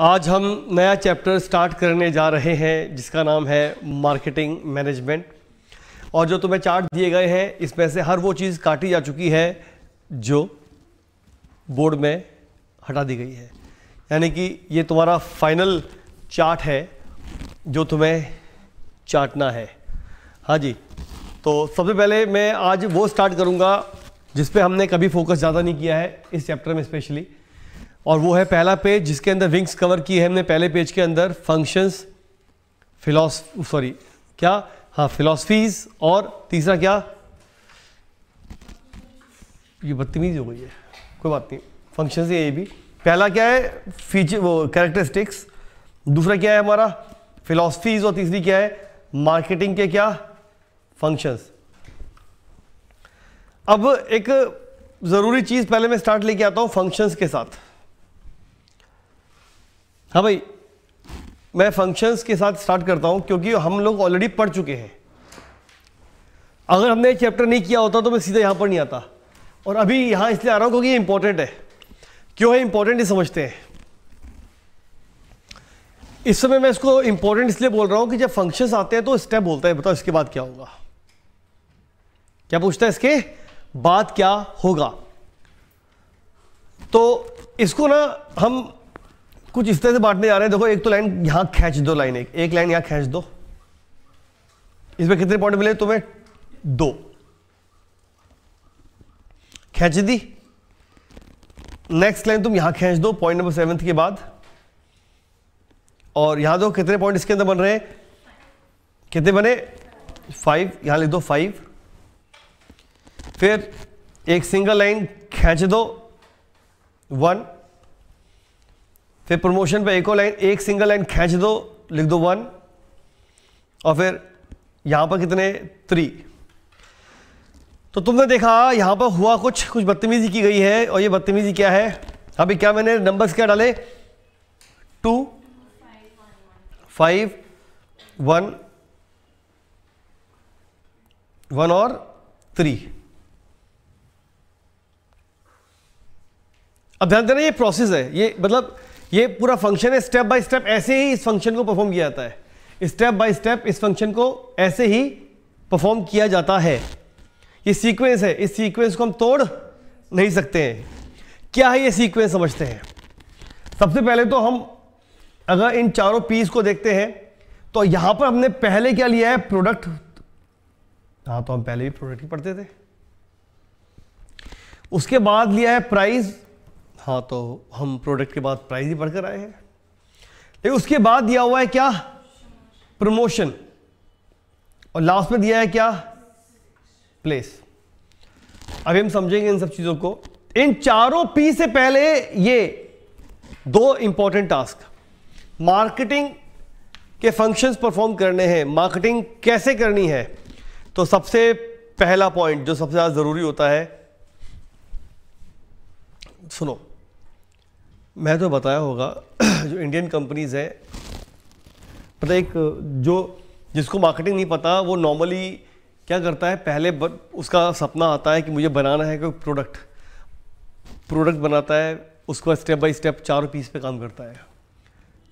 आज हम नया चैप्टर स्टार्ट करने जा रहे हैं, जिसका नाम है मार्केटिंग मैनेजमेंट। और जो तुम्हें चार्ट दिए गए हैं, इसमें से हर वो चीज़ काटी जा चुकी है, जो बोर्ड में हटा दी गई है। यानी कि ये तुम्हारा फाइनल चार्ट है, जो तुम्हें चाटना है। हाँ जी तो सबसे पहले मैं आज वो स्टार्ट करूँगा, जिस पे हमने कभी फोकस ज़्यादा नहीं किया है, इस चैप्टर में स्पेशली। और वो है पहला पेज जिसके अंदर विंग्स कवर की है हमने पहले पेज के अंदर फ़ंक्शंस फिलोस सॉरी क्या? हाँ फिलोसफीज और तीसरा क्या? ये बदतमीजी हो गई है, कोई बात नहीं फ़ंक्शन ये भी। पहला क्या है? फीचर वो कैरेक्टरिस्टिक्स दूसरा क्या है हमारा? फिलोसफीज और तीसरी क्या है? मार्केटिंग के क्या? फ़ंक्शंस अब एक ज़रूरी चीज़ पहले मैं स्टार्ट लेके आता हूँ फ़ंक्शंस के साथ। हाँ भाई, मैं फ़ंक्शंस के साथ स्टार्ट करता हूँ क्योंकि हम लोग ऑलरेडी पढ़ चुके हैं। अगर हमने चैप्टर नहीं किया होता तो मैं सीधा यहाँ पर नहीं आता। और अभी यहाँ इसलिए आ रहा हूँ क्योंकि ये इंपॉर्टेंट है। क्यों है इंपॉर्टेंट ये समझते हैं। इस समय मैं इसको इंपॉर्टेंट इसलिए बोल रहा हूँ कि जब फ़ंक्शंस आते हैं तो स्टेप बोलता है। बताओ इसके बाद क्या होगा। क्या पूछता है इसके? बाद क्या होगा? तो इसको ना हम कुछ इस तरह से बांटने जा रहे हैं। देखो, एक तो लाइन यहाँ खींच दो लाइन, एक एक लाइन यहाँ खींच दो। इसमें कितने पॉइंट मिले तुम्हें? दो। खींच दी। नेक्स्ट लाइन तुम यहाँ खींच दो पॉइंट नंबर सेवेंथ के बाद। और यहाँ दो कितने पॉइंट इसके अंदर बन रहे कितने बने? फाइव यहाँ लिख दो फाइव फिर एक सिंगल लाइन खींच दो। वन फिर प्रमोशन पे एक और लाइन एक सिंगल लाइन खींच दो, लिख दो वन और फिर यहाँ पर कितने? थ्री तो तुमने देखा, यहाँ पर हुआ कुछ कुछ बदतमीजी की गई है, और ये बदतमीजी क्या है? अभी क्या मैंने नंबर्स क्या डाले? टू फाइव वन वन और थ्री अब ध्यान देना, ये प्रोसेस है, ये मतलब ये पूरा फ़ंक्शन है स्टेप बाय स्टेप ऐसे ही इस फ़ंक्शन को परफॉर्म किया जाता है। स्टेप बाय स्टेप इस फ़ंक्शन को ऐसे ही परफॉर्म किया जाता है। ये सीक्वेंस है, इस सीक्वेंस को हम तोड़ नहीं सकते हैं। क्या है ये सीक्वेंस समझते हैं? सबसे पहले तो हम अगर इन चारों पीस को देखते हैं तो यहाँ पर हमने पहले क्या लिया है? प्रोडक्ट हाँ तो हम पहले भी प्रोडक्ट ही पढ़ते थे। उसके बाद लिया है प्राइस हाँ तो हम प्रोडक्ट के बाद प्राइस ही बढ़कर आए हैं। लेकिन उसके बाद दिया हुआ है क्या? प्रमोशन और लास्ट में दिया है क्या? प्लेस अभी हम समझेंगे इन सब चीज़ों को। इन चारों पी से पहले ये दो इंपॉर्टेंट टास्क मार्केटिंग के फ़ंक्शंस परफॉर्म करने हैं। मार्केटिंग कैसे करनी है? तो सबसे पहला पॉइंट जो सबसे ज़्यादा ज़रूरी होता है, सुनो। मैं तो बताया होगा जो इंडियन कंपनीज़ हैं पता एक जो जिसको मार्केटिंग नहीं पता वो नॉर्मली क्या करता है पहले ब, उसका सपना आता है कि मुझे बनाना है कोई प्रोडक्ट प्रोडक्ट बनाता है उसको स्टेप बाय स्टेप चारों पीस पे काम करता है।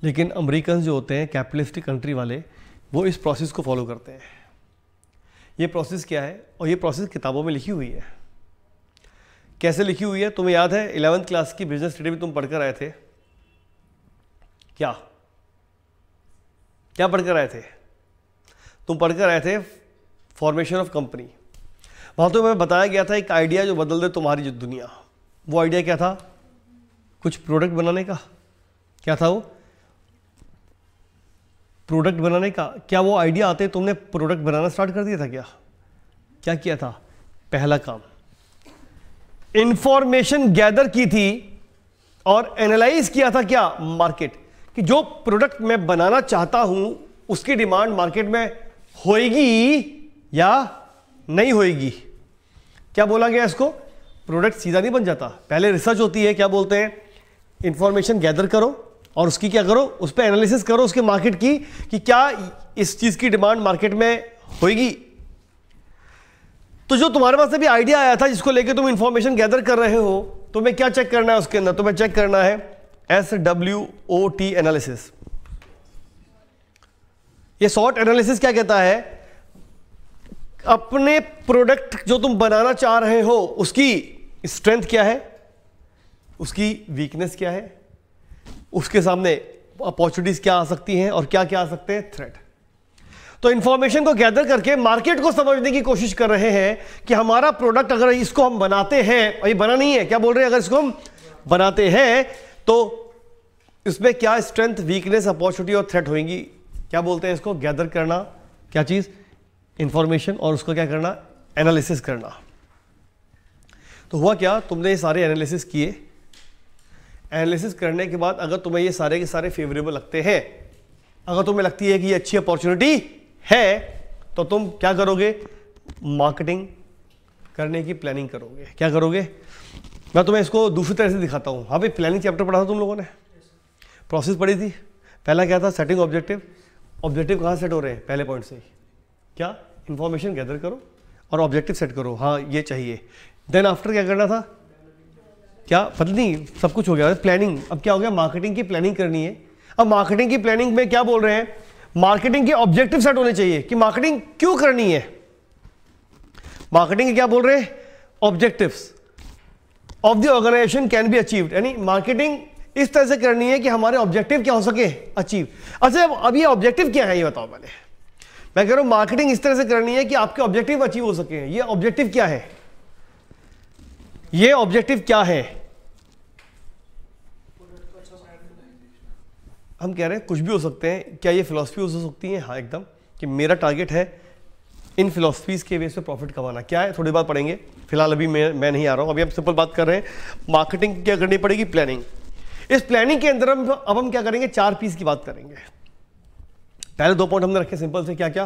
लेकिन अमेरिकन जो होते हैं कैपिटलिस्टिक कंट्री वाले वो इस प्रोसेस को फॉलो करते हैं। ये प्रोसेस क्या है और ये प्रोसेस किताबों में लिखी हुई है। कैसे लिखी हुई है? तुम्हें याद है? इलेवंथ क्लास की बिज़नेस स्टडी में तुम पढ़कर आए थे। क्या? क्या पढ़कर आए थे? तुम पढ़कर आए थे फॉर्मेशन ऑफ़ कंपनी वहाँ तो मैं बताया गया था, एक आइडिया जो बदल दे तुम्हारी जो दुनिया। वो आइडिया क्या था? कुछ प्रोडक्ट बनाने का? क्या था वो? प्रोडक्ट बनाने का? क्या वो आइडिया आते तुमने प्रोडक्ट बनाना स्टार्ट कर दिया था क्या? क्या किया था? पहला काम। इंफॉर्मेशन गैदर की थी और एनालाइज किया था क्या? मार्केट कि जो प्रोडक्ट मैं बनाना चाहता हूँ, उसकी डिमांड मार्केट में होएगी या नहीं होएगी? क्या बोला गया इसको? प्रोडक्ट सीधा नहीं बन जाता। पहले रिसर्च होती है, क्या बोलते हैं? इंफॉर्मेशन गैदर करो और उसकी क्या करो? उस पर एनालिसिस करो उसके मार्केट की, कि क्या इस चीज़ की डिमांड मार्केट में होएगी? तो जो तुम्हारे पास अभी आइडिया आया था जिसको लेकर तुम इंफॉर्मेशन गैदर कर रहे हो, तुम्हें क्या चेक करना है उसके अंदर? तुम्हें चेक करना है S W O T analysis ये शॉर्ट एनालिसिस क्या कहता है? अपने प्रोडक्ट जो तुम बनाना चाह रहे हो, उसकी स्ट्रेंथ क्या है? उसकी वीकनेस क्या है? उसके सामने अपॉर्चुनिटीज़ क्या आ सकती हैं और क्या क्या आ सकते हैं? थ्रेट तो इंफॉर्मेशन को गैदर करके मार्केट को समझने की कोशिश कर रहे हैं कि हमारा प्रोडक्ट अगर इसको हम बनाते हैं और ये बना नहीं है, क्या बोल रहे हैं? अगर इसको हम बनाते हैं तो इसमें क्या स्ट्रेंथ वीकनेस अपॉर्चुनिटी और थ्रेट होगी? क्या बोलते हैं इसको? गैदर करना। क्या चीज़? इंफॉर्मेशन और उसको क्या करना? एनालिसिस करना। तो हुआ क्या? तुमने ये सारे एनालिसिस किए। एनालिसिस करने के बाद अगर तुम्हें ये सारे के सारे फेवरेबल लगते हैं, अगर तुम्हें लगती है कि ये अच्छी अपॉर्चुनिटी है तो तुम क्या करोगे? मार्केटिंग करने की प्लानिंग करोगे। क्या करोगे? मैं तुम्हें इसको दूसरी तरह से दिखाता हूँ। हाँ भाई प्लानिंग चैप्टर पढ़ा था तुम लोगों ने? प्रोसेस पढ़ी थी? पहला क्या था? सेटिंग ऑब्जेक्टिव ऑब्जेक्टिव कहाँ सेट हो रहे हैं? पहले पॉइंट से क्या? इंफॉर्मेशन गैदर करो और ऑब्जेक्टिव सेट करो। हाँ ये चाहिए। देन आफ्टर क्या करना था? क्या? पता नहीं, सब कुछ हो गया। प्लानिंग अब क्या हो गया? मार्केटिंग की प्लानिंग करनी है। अब मार्केटिंग की प्लानिंग में क्या बोल रहे हैं? मार्केटिंग के ऑब्जेक्टिव सेट होने चाहिए कि मार्केटिंग क्यों करनी है? मार्केटिंग क्या बोल रहे हैं? Objectives of the organization can be achieved यानी मार्केटिंग इस तरह से करनी है कि हमारे ऑब्जेक्टिव क्या हो सके? अचीव अच्छा अब ये ऑब्जेक्टिव क्या है? ये बताओ मैंने मैं कह रहा हूँ मार्केटिंग इस तरह से करनी है कि आपके ऑब्जेक्टिव अचीव हो सके। ये ऑब्जेक्टिव क्या है? ये ऑब्जेक्टिव क्या है? हम कह रहे हैं, कुछ भी हो सकते हैं। क्या ये फिलोसफी हो सकती है? हाँ एकदम। कि मेरा टारगेट है इन फिलोसफीज के बेस पे प्रॉफिट कमाना। क्या है? थोड़ी बात पढ़ेंगे। फ़िलहाल अभी मैं मैं नहीं आ रहा हूँ। अभी हम सिंपल बात कर रहे हैं। मार्केटिंग क्या करनी पड़ेगी? प्लानिंग इस प्लानिंग के अंदर हम, अब हम क्या करेंगे? चार पीस की बात करेंगे। पहले दो पॉइंट हमने रखे सिंपल से। क्या क्या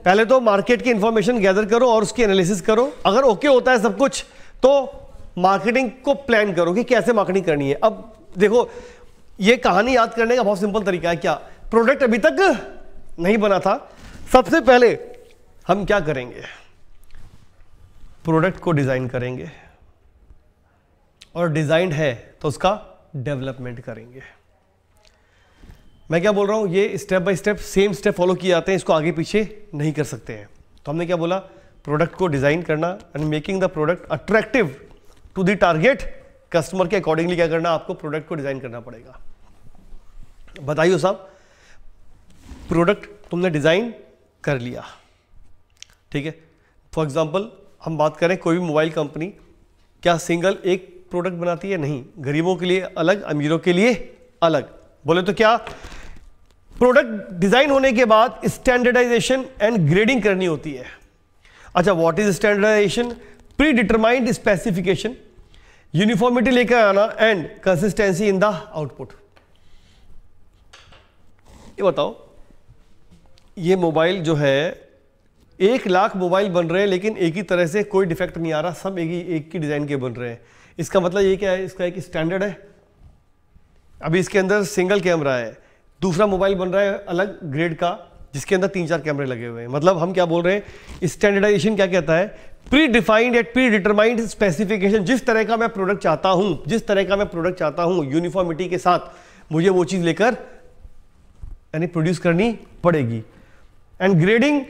पहले तो मार्केट की इंफॉर्मेशन गैदर करो और उसकी एनालिसिस करो। अगर ओके होता है सब कुछ तो मार्केटिंग को प्लान करो कि कैसे मार्केटिंग करनी है। अब देखो ये कहानी याद करने का बहुत सिंपल तरीका है। क्या? प्रोडक्ट अभी तक नहीं बना था। सबसे पहले हम क्या करेंगे? प्रोडक्ट को डिज़ाइन करेंगे। और डिज़ाइन है तो उसका डेवलपमेंट करेंगे। मैं क्या बोल रहा हूँ? ये step by step, same step follow किए जाते हैं। इसको आगे पीछे नहीं कर सकते हैं। तो हमने क्या बोला? प्रोडक्ट को डिज़ाइन करना and making the product attractive to the target customer के अकॉर्डिंगली क्या करना, आपको प्रोडक्ट को डिज़ाइन करना पड़ेगा। बताइए साहब, प्रोडक्ट तुमने डिज़ाइन कर लिया, ठीक है? फॉर एग्ज़ाम्पल हम बात करें कोई भी मोबाइल कंपनी, क्या सिंगल एक प्रोडक्ट बनाती है? नहीं। गरीबों के लिए अलग, अमीरों के लिए अलग। बोले तो क्या, प्रोडक्ट डिज़ाइन होने के बाद स्टैंडर्डाइजेशन एंड ग्रेडिंग करनी होती है। अच्छा what is standardization predetermined specification uniformity लेकर आना and consistency in the output ये बताओ, ये मोबाइल जो है, एक लाख मोबाइल बन रहे हैं, लेकिन एक ही तरह से कोई डिफेक्ट नहीं आ रहा, सब एक ही, एक की डिज़ाइन के बन रहे हैं। इसका मतलब ये क्या है? इसका एक स्टैंडर्ड है। अभी इसके अंदर सिंगल कैमरा है। दूसरा मोबाइल बन रहा है अलग ग्रेड का, जिसके अंदर तीन चार कैमरे लगे हुए हैं। मतलब हम क्या बोल रहे हैं? स्टैंडर्डाइजेशन क्या कहता है? Predefined at predetermined specification जिस तरह का मैं प्रोडक्ट चाहता हूँ, जिस तरह का मैं प्रोडक्ट चाहता हूँ यूनिफॉर्मिटी के साथ, मुझे वो चीज़ लेकर, यानी प्रोड्यूस करनी पड़ेगी। And grading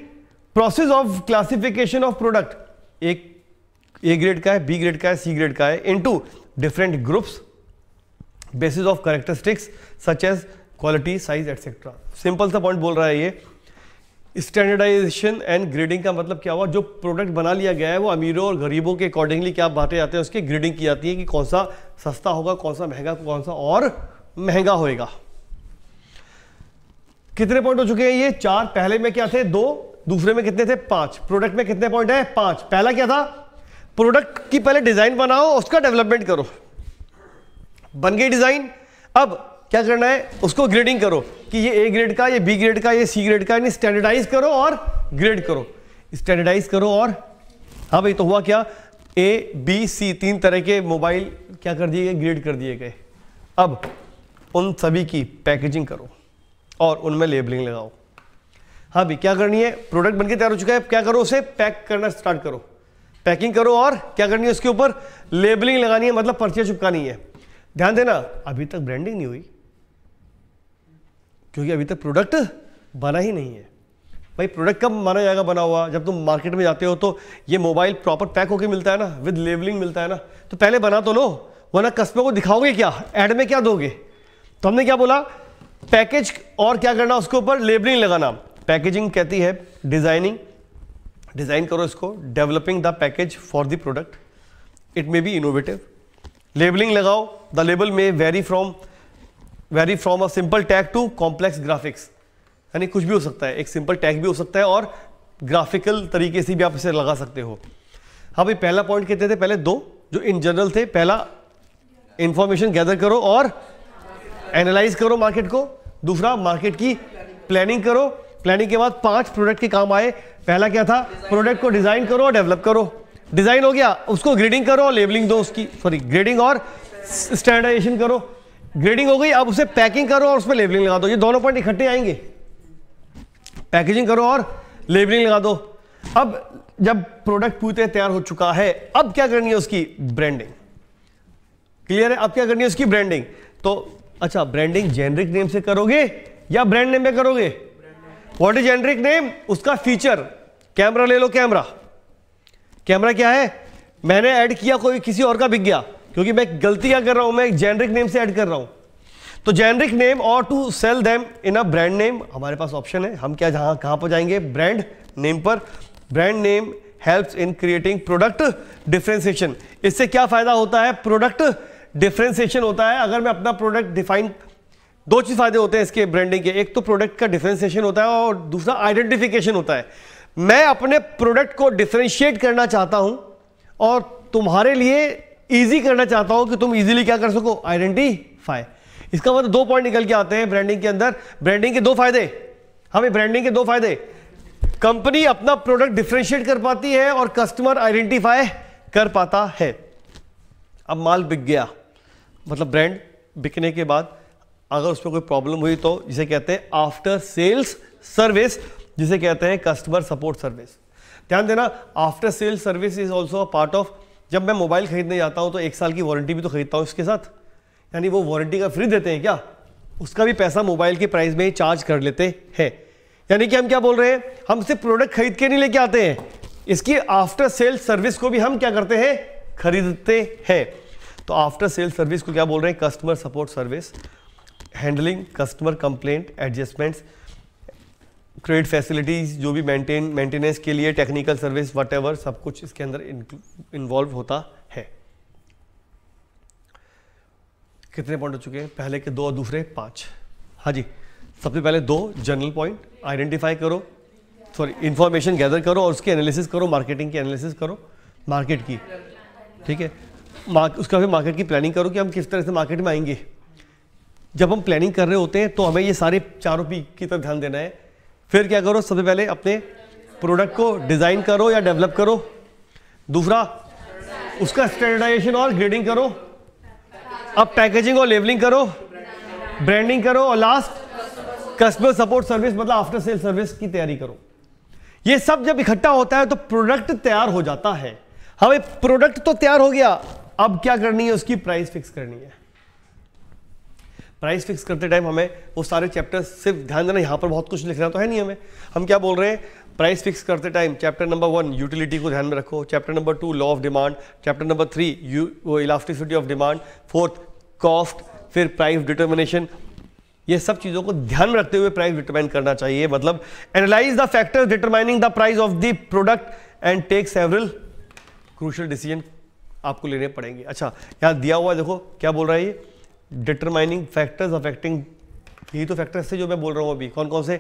process of classification of product एक ए ग्रेड का है बी ग्रेड का है सी ग्रेड का है into different groups basis of characteristics such as quality size etcetera simple सा पॉइंट बोल रहा है ये। स्टैंडर्डाइजेशन एंड ग्रेडिंग का मतलब क्या हुआ? जो प्रोडक्ट बना लिया गया है, वो अमीरों और गरीबों के अकॉर्डिंगली क्या बांटे जाते हैं, उसकी ग्रेडिंग की जाती है कि कौन सा सस्ता होगा कौन सा महँगा कौन सा और महँगा होएगा। कितने पॉइंट हो चुके हैं ये? चार। पहले में क्या थे? दो। दूसरे में कितने थे? पाँच। प्रोडक्ट में कितने पॉइंट है? पाँच। पहला क्या था? प्रोडक्ट की पहले डिज़ाइन बनाओ, उसका डेवलपमेंट करो। बन गई डिज़ाइन अब क्या करना है? उसको ग्रेडिंग करो कि ये ए ग्रेड का, ये बी ग्रेड का, ये सी ग्रेड का, यानी स्टैंडर्डाइज करो और ग्रेड करो। स्टैंडर्डाइज करो और हाँ भाई तो हुआ क्या? ए बी सी तीन तरह के मोबाइल क्या कर दिए गए? ग्रेड कर दिए गए। अब उन सभी की पैकेजिंग करो और उनमें लेबलिंग लगाओ। हाँ भाई, क्या करनी है? प्रोडक्ट बनके तैयार हो चुका है। क्या करो उसे? पैक करना स्टार्ट करो। पैकिंग करो और क्या करनी है उसके ऊपर? लेबलिंग लगानी है मतलब पर्चियाँ चिपकानी है। ध्यान देना, अभी तक ब्रांडिंग नहीं हुई। क्योंकि अभी तक प्रोडक्ट बना ही नहीं है। भाई प्रोडक्ट कब माना जाएगा बना हुआ? जब तुम मार्केट में जाते हो तो ये मोबाइल प्रॉपर पैक होके मिलता है ना विद लेबलिंग मिलता है ना। तो पहले बना तो लो, वरना कस्टमर को दिखाओगे क्या? एड में क्या दोगे? तो हमने क्या बोला? पैकेज और क्या करना उसके ऊपर? लेबलिंग लगाना। पैकेजिंग कहती है डिज़ाइनिंग डिज़ाइन करो इसको। Developing the package for the product it may be innovative labelling लगाओ। द लेबल में vary from vary from a simple tag to complex graphics यानी कुछ भी हो सकता है, एक सिंपल टैग भी हो सकता है और ग्राफिकल तरीके से भी आप इसे लगा सकते हो। हाँ भाई, पहला पॉइंट कहते थे, पहले दो जो इन जनरल थे, पहला इंफॉर्मेशन गैदर करो और एनालाइज करो मार्केट को। दूसरा मार्केट की प्लानिंग करो। प्लानिंग के बाद पाँच प्रोडक्ट के काम आए। पहला क्या था? प्रोडक्ट को डिज़ाइन करो और डेवलप करो। डिज़ाइन हो गया, उसको ग्रेडिंग करो और लेबलिंग दो उसकी। सॉरी ग्रेडिंग और स्टैंडर्डाइजेशन करो। ग्रेडिंग हो गई अब उसे पैकिंग करो और उसमें लेबलिंग लगा दो। ये दोनों पॉइंट इकट्ठे आएँगे। पैकेजिंग करो और लेबलिंग लगा दो। अब जब प्रोडक्ट पूरी तरह तैयार हो चुका है, अब क्या करनी है उसकी ब्रांडिंग? क्लियर है? अब क्या करनी है उसकी ब्रांडिंग? तो अच्छा ब्रांडिंग जेनरिक नेम से करोगे या ब्रांड नेम में करोगे? व्हाट इज़ जेनरिक नेम उसका फीचर कैमरा ले लो कैमरा कैमरा क्या है? मैंने ऐड किया, कोई किसी और का बिक गया। क्योंकि मैं गलती क्या कर रहा हूँ, मैं एक जेनरिक नेम से ऐड कर रहा हूँ। तो जेनरिक नेम और to sell them in a brand name हमारे पास ऑप्शन है। हम क्या जहाँ, कहाँ पर जाएँगे? ब्रांड नेम पर। Brand name helps in creating product differentiation इससे क्या फ़ायदा होता है? प्रोडक्ट डिफ्रेंसिएशन होता है। अगर मैं अपना प्रोडक्ट डिफाइन दो चीज़ फ़ायदे होते हैं इसके ब्रांडिंग के। एक तो प्रोडक्ट का डिफ्रेंसिएशन होता है और दूसरा आइडेंटिफिकेशन होता है। मैं अपने प्रोडक्ट को डिफ्रेंशिएट करना चाहता हूँ और तुम्हारे लिए इजी करना चाहता हूँ कि तुम इजीली क्या कर सको? आइडेंटिफाई इसका मतलब दो पॉइंट निकल के आते हैं ब्रांडिंग के अंदर. ब्रांडिंग के दो फ़ायदे. हमें ब्रांडिंग के दो फ़ायदे. कंपनी अपना प्रोडक्ट डिफ्रेंशिएट कर पाती है और कस्टमर आइडेंटिफाई कर पाता है. अब माल बिक गया. मतलब ब्रांड बिकने के बाद अगर उसमें कोई प्रॉब्लम हुई तो जिसे कहते हैं आफ्टर सेल्स सर्विस जिसे कहते हैं कस्टमर सपोर्ट सर्विस ध्यान देना after sales service is also a part of जब मैं मोबाइल खरीदने जाता हूँ तो एक साल की वारंटी भी तो खरीदता हूँ इसके साथ। यानी वो वारंटी का फ्री देते हैं क्या? उसका भी पैसा मोबाइल के प्राइस में चार्ज कर लेते हैं। यानी कि हम क्या बोल रहे हैं? हम सिर्फ़ प्रोडक्ट खरीद के नहीं लेके आते हैं। इसकी आफ्टर सेल सर्विस को भी हम क्या करते हैं? खरीदते हैं। तो आफ्टर सेल सर्विस को क्या बोल रहे हैं? Customer support service handling customer complaint adjustments credit facilities जो भी मेंटेन मेंटेनेंस के लिए टेक्निकल सर्विस वट सब कुछ इसके अंदर इन्वॉल्व होता है। कितने पॉइंट हो चुके हैं? पहले के दो और दूसरे पाँच। हाँ जी, सबसे पहले दो जनरल पॉइंट आइडेंटिफाई करो सॉरी इंफॉर्मेशन गैदर करो और उसकी एनालिसिस करो मार्केटिंग की एनालिसिस करो मार्केट की। ठीक है? उसका फिर मार्केट की प्लानिंग करो कि हम किस तरह से मार्केट में आएँगे। जब हम प्लानिंग कर रहे होते हैं तो हमें ये सारे चारों पी की तरफ़ ध्यान देना है। फिर क्या करो, सबसे पहले अपने प्रोडक्ट को डिज़ाइन करो या डेवलप करो। दूसरा, उसका स्टैंडर्डाइजेशन और ग्रेडिंग करो। अब पैकेजिंग और लेवलिंग करो। ब्रांडिंग करो और लास्ट कस्टमर सपोर्ट सर्विस मतलब आफ्टर सेल सर्विस की तैयारी करो। ये सब जब इकट्ठा होता है तो प्रोडक्ट तैयार हो जाता है। हमें प्रोडक्ट तो तैयार हो गया, अब क्या करनी है, उसकी प्राइस फिक्स करनी है। प्राइस फिक्स करते टाइम हमें वो सारे चैप्टर सिर्फ़ ध्यान देना, यहाँ पर बहुत कुछ लिखना तो है नहीं हमें। हम क्या बोल रहे हैं? प्राइस फिक्स करते time chapter number one utility को ध्यान में रखो। Chapter number two law of demand chapter number three you वो elasticity of demand fourth cost फिर प्राइस डिटर्मिनेशन ये सब चीज़ों को ध्यान में रखते हुए प्राइस डिटरमाइन करना चाहिए। मतलब analyse the factors determining the price of the product and take several crucial decision आपको लेने पड़ेंगे। अच्छा यहाँ दिया हुआ देखो, क्या बोल रहा है ये? डिटरमाइनिंग फैक्टर्स अफेक्टिंग यही तो फैक्टर्स थे जो मैं बोल रहा हूँ अभी। कौन कौन से?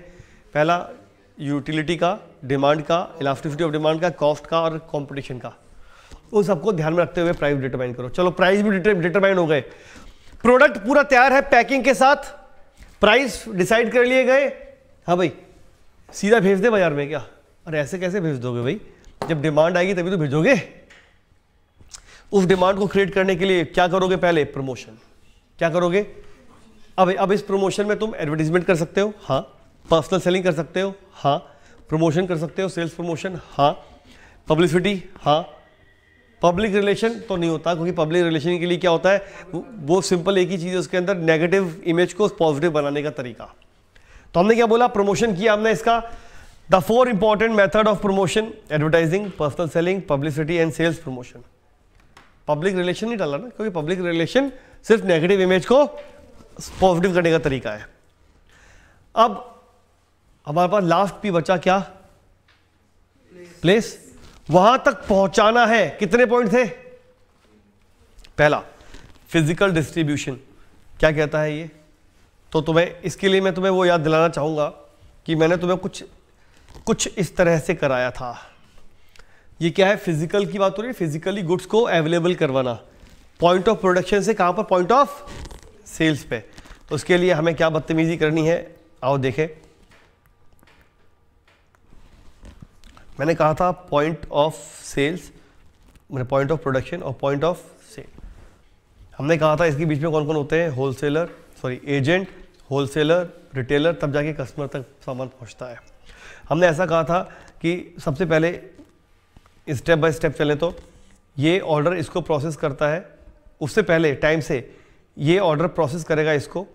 पहला यूटिलिटी का डिमांड का इलास्टिसिटी ऑफ़ डिमांड का कॉस्ट का और कंपटीशन का। उन सबको ध्यान में रखते हुए प्राइस डिटरमाइन करो। चलो प्राइस भी डिटरमाइन हो गए। प्रोडक्ट पूरा तैयार है पैकिंग के साथ। प्राइस डिसाइड कर लिए गए। हाँ भाई, सीधा भेज दे बाज़ार में क्या? अरे ऐसे कैसे भेज दोगे भाई? जब डिमांड आएगी तभी तो भेजोगे। उस डिमांड को क्रिएट करने के लिए क्या करोगे पहले? प्रमोशन क्या करोगे? अब अब इस प्रमोशन में तुम एडवर्टीजमेंट कर सकते हो हाँ। पर्सनल सेलिंग कर सकते हो हाँ। प्रमोशन कर सकते हो सेल्स प्रमोशन हाँ। पब्लिसिटी हाँ। पब्लिक रिलेशन तो नहीं होता, क्योंकि पब्लिक रिलेशन के लिए क्या होता है, वो सिंपल एक ही चीज़ है, उसके अंदर नेगेटिव इमेज को पॉजिटिव बनाने का तरीका। तो हमने क्या बोला? प्रमोशन किया हमने इसका। The four important method of promotion advertising personal selling publicity and sales promotion public relation नहीं डाला ना, क्योंकि पब्लिक रिलेशन सिर्फ़ नेगेटिव इमेज को पॉजिटिव करने का तरीका है। अब हमारे पास लास्ट पी बचा क्या? प्लेस वहाँ तक पहुंचाना है। कितने पॉइंट थे पहला फ़िज़िकल डिस्ट्रीब्यूशन क्या कहता है ये? तो तुम्हें, इसके लिए मैं तुम्हें वो याद दिलाना चाहूँगा कि मैंने तुम्हें कुछ कुछ इस तरह से कराया था। ये क्या है? फ़िज़िकल की बात हो रही है? फिजिकली गुड्स को अवेलेबल करवाना। पॉइंट ऑफ़ प्रोडक्शन से कहाँ पर? पॉइंट ऑफ़ सेल्स पे। तो उसके लिए हमें क्या बदतमीजी करनी है? आओ देखें। मैंने कहा था पॉइंट ऑफ़ सेल्स मैंने पॉइंट ऑफ़ प्रोडक्शन और पॉइंट ऑफ़ सेल हमने कहा था इसके बीच में कौन कौन होते हैं? Wholesaler sorry agent wholesaler retailer तब जाके कस्टमर तक सामान पहुँचता है। हमने ऐसा कहा था कि सबसे पहले स्टेप बाय स्टेप चले तो ये ऑर्डर इसको प्रोसेस करता है। उससे पहले टाइम से, ये ऑर्डर प्रोसेस करेगा इसको,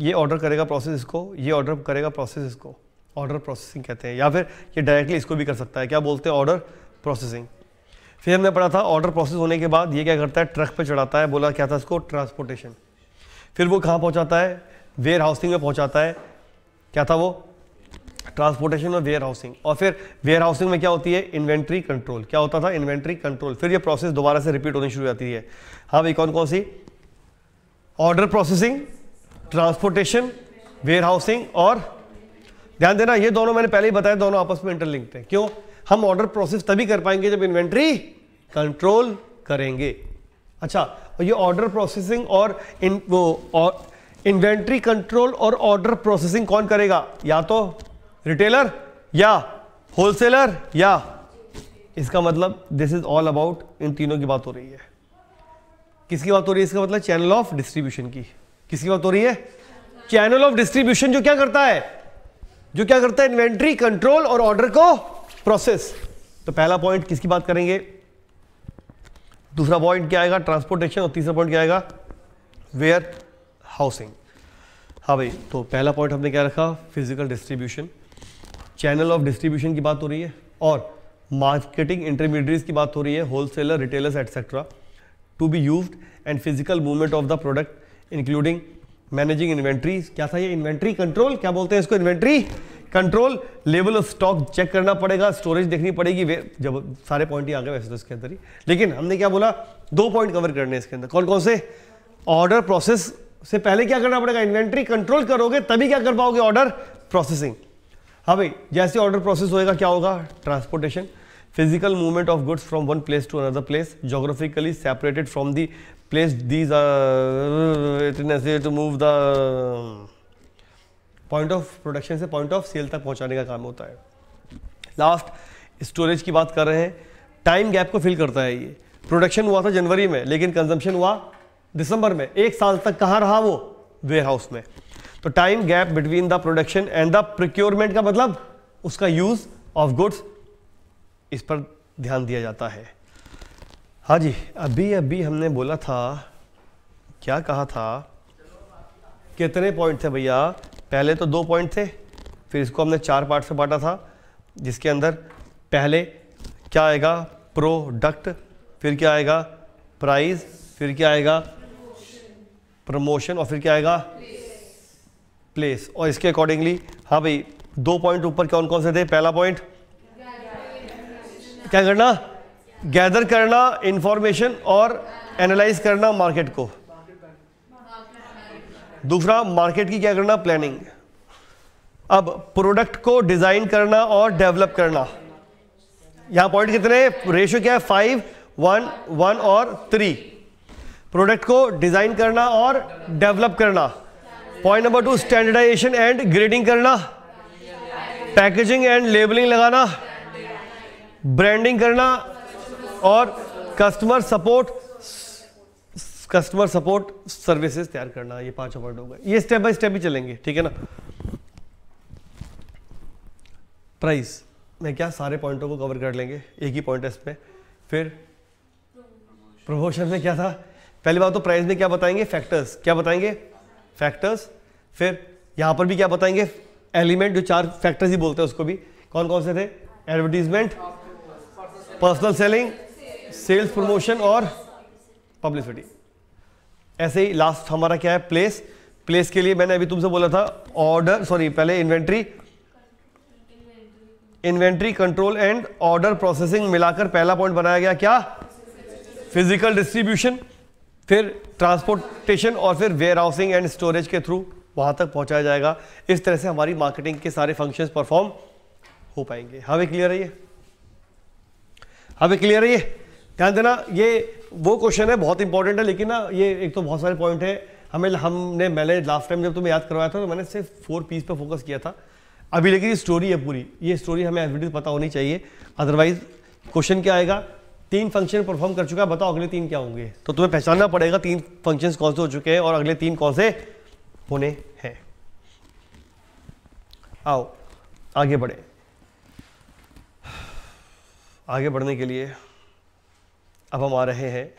ये ऑर्डर करेगा प्रोसेस इसको, ये ऑर्डर करेगा प्रोसेस इसको। ऑर्डर प्रोसेसिंग कहते हैं, या फिर ये डायरेक्टली इसको भी कर सकता है। क्या बोलते हैं ऑर्डर प्रोसेसिंग फिर हमने पढ़ा था ऑर्डर प्रोसेस होने के बाद ये क्या करता है? ट्रक पे चढ़ाता है। बोला क्या था इसको? ट्रांसपोर्टेशन फिर वो कहाँ पहुँचाता है? वेयर हाउसिंग में पहुँचाता है। क्या था वो? ट्रांसपोर्टेशन और वेयर हाउसिंग और फिर वेयर हाउसिंग में क्या होती है? Inventory control. क्या होता था? Inventory control. फिर ये प्रोसेस दोबारा से रिपीट होनी शुरू जाती है। हाँ भाई कौन कौन सी? Order processing transportation warehousing और ध्यान देना, ये दोनों मैंने पहले ही बताया, दोनों आपस में इंटरलिंक्ड है। क्यों? हम ऑर्डर प्रोसेस तभी कर पाएँगे जब इन्वेंट्री कंट्रोल करेंगे। अच्छा और ये ऑर्डर प्रोसेसिंग और इन वो, और इन्वेंट्री कंट्रोल और ऑर्डर प्रोसेसिंग कौन करेगा? या तो रिटेलर या होलसेलर या इसका मतलब दिस इज़ ऑल अबाउट इन तीनों की बात हो रही है। किसकी बात हो रही है? इसका मतलब चैनल ऑफ़ डिस्ट्रीब्यूशन की। किसकी बात हो रही है? चैनल ऑफ़ डिस्ट्रीब्यूशन जो क्या करता है? जो क्या करता है? इन्वेंट्री कंट्रोल और ऑर्डर को प्रोसेस तो पहला पॉइंट किसकी बात करेंगे? दूसरा पॉइंट क्या आएगा? ट्रांसपोर्टेशन और तीसरा पॉइंट क्या आएगा? वेयर हाउसिंग हाँ भाई तो पहला पॉइंट हमने क्या रखा? Physical distribution channel of distribution की बात हो रही है और मार्केटिंग इंटरमीडिएट्स की बात हो रही है wholesaler retailers etcetera to be used and physical movement of the product including managing inventory क्या था ये इन्वेंट्री कंट्रोल क्या बोलते हैं इसको inventory control level of stock check करना पड़ेगा स्टोरेज देखनी पड़ेगी। वे जब सारे पॉइंट ही आ गए वैसे तो इसके अंदर ही। लेकिन हमने क्या बोला? दो पॉइंट कवर करने हैं इसके अंदर। कौन कौन से? ऑर्डर प्रोसेस से पहले क्या करना पड़ेगा? इन्वेंट्री कंट्रोल करोगे, तभी क्या कर पाओगे? ऑर्डर प्रोसेसिंग हाँ भाई, जैसे ऑर्डर प्रोसेस होएगा, क्या होगा? Transportation physical movement of goods from one place to another place geographically separated from the it is necessary to move the point of production से पॉइंट ऑफ़ सेल तक पहुँचाने का काम होता है। लास्ट स्टोरेज की बात कर रहे हैं। टाइम गैप को फिल करता है ये। प्रोडक्शन हुआ था जनवरी में, लेकिन कंजम्पशन हुआ दिसंबर में। एक साल तक कहाँ रहा वो? वेयर हाउस में। तो time gap between the production and the procurement का मतलब उसका यूज़ ऑफ़ गुड्स इस पर ध्यान दिया जाता है। हाँ जी, अभी अभी हमने बोला था, क्या कहा था? कितने पॉइंट थे भैया? पहले तो दो पॉइंट थे, फिर इसको हमने चार पार्ट से बांटा था, जिसके अंदर पहले क्या आएगा? प्रोडक्ट फिर क्या आएगा? प्राइस फिर क्या आएगा? प्रमोशन और फिर क्या आएगा? प्लेस और इसके अकॉर्डिंगली हाँ भाई, दो पॉइंट ऊपर कौन कौन से थे? पहला पॉइंट क्या करना? गैदर करना इंफॉर्मेशन और एनालाइज करना मार्केट को। दूसरा मार्केट की क्या करना? प्लानिंग अब प्रोडक्ट को डिज़ाइन करना और डेवलप करना। यहाँ पॉइंट कितने रेशियो क्या है? फाइव वन वन और थ्री प्रोडक्ट को डिज़ाइन करना और डेवलप करना। Point number two standardization and grading करना। पैकेजिंग एंड लेबलिंग लगाना। ब्रांडिंग करना और customer support customer support services तैयार करना। ये पाँच वर्ड हो गए। ये स्टेप बाय स्टेप ही चलेंगे, ठीक है ना? प्राइस में क्या सारे पॉइंटों को कवर कर लेंगे? एक ही पॉइंट है इसमें। फिर प्रमोशन में क्या था? पहली बात तो प्राइस में क्या बताएँगे? फैक्टर्स क्या बताएँगे? फैक्टर्स फिर यहाँ पर भी क्या बताएँगे? एलिमेंट जो चार फैक्टर्स ही बोलते हैं उसको भी। कौन कौन से थे? Advertisement personal selling sales promotion और पब्लिसिटी ऐसे ही लास्ट हमारा क्या है? प्लेस प्लेस के लिए मैंने अभी तुमसे बोला था ऑर्डर सॉरी पहले inventory inventory control and order processing मिलाकर पहला पॉइंट बनाया गया क्या? फ़िज़िकल डिस्ट्रीब्यूशन फिर ट्रांसपोर्टेशन और फिर वेयर हाउसिंग एंड स्टोरेज के थ्रू वहाँ तक पहुँचाया जाएगा। इस तरह से हमारी मार्केटिंग के सारे फ़ंक्शंस परफॉर्म हो पाएँगे। हमें क्लियर है ये हमें क्लियर है ये ध्यान देना, ये वो क्वेश्चन है, बहुत इंपॉर्टेंट है, लेकिन ना ये एक तो बहुत सारे पॉइंट है। हमें, हमने, मैंने लास्ट टाइम जब तुम्हें याद करवाया था तो मैंने सिर्फ़ फोर पीस पर फोकस किया था। अभी लेकिन ये स्टोरी है पूरी। ये स्टोरी हमें एवरीडे पता होनी चाहिए। अदरवाइज़ क्वेश्चन क्या आएगा? तीन फ़ंक्शन परफॉर्म कर चुका है, बताओ अगले तीन क्या होंगे। तो तुम्हें पहचानना पड़ेगा तीन फ़ंक्शंस कौन से हो चुके हैं और अगले तीन कौन से होने हैं। आओ, आगे बढ़े। आगे बढ़ने के लिए अब हम आ रहे हैं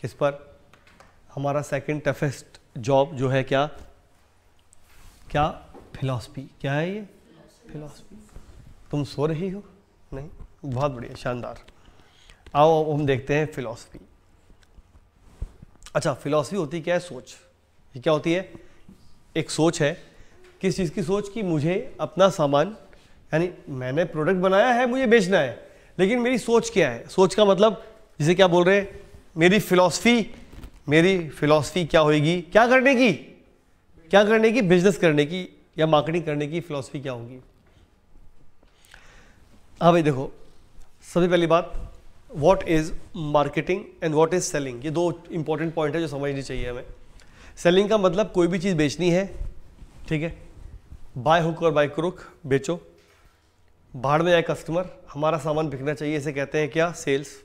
किस पर? हमारा सेकंड टफेस्ट जॉब जो है क्या? क्या? फिलॉसफी क्या है ये? फिलॉसफी तुम सो रही हो? नहीं? बहुत बढ़िया, शानदार। आओ हम देखते हैं फिलॉसफी अच्छा फिलॉसफी होती क्या है? सोच. ये क्या होती है? एक सोच है. किस चीज़ की सोच? कि मुझे अपना सामान, यानी मैंने प्रोडक्ट बनाया है, मुझे बेचना है, लेकिन मेरी सोच क्या है? सोच का मतलब जिसे क्या बोल रहे हैं? मेरी फिलॉसफी मेरी फिलॉसफी क्या होगी क्या करने की? क्या करने की? बिज़नेस करने की, या मार्केटिंग करने की फिलॉसफी क्या होगी? हाँ भाई, देखो, सबसे पहली बात what is marketing and what is selling ये दो इंपॉर्टेंट पॉइंट है जो समझनी चाहिए हमें। सेलिंग का मतलब कोई भी चीज़ बेचनी है, ठीक है? बाय हुक और बाय क्रुक बेचो। भाड़ में आए कस्टमर हमारा सामान बिकना चाहिए, इसे कहते हैं क्या? सेल्स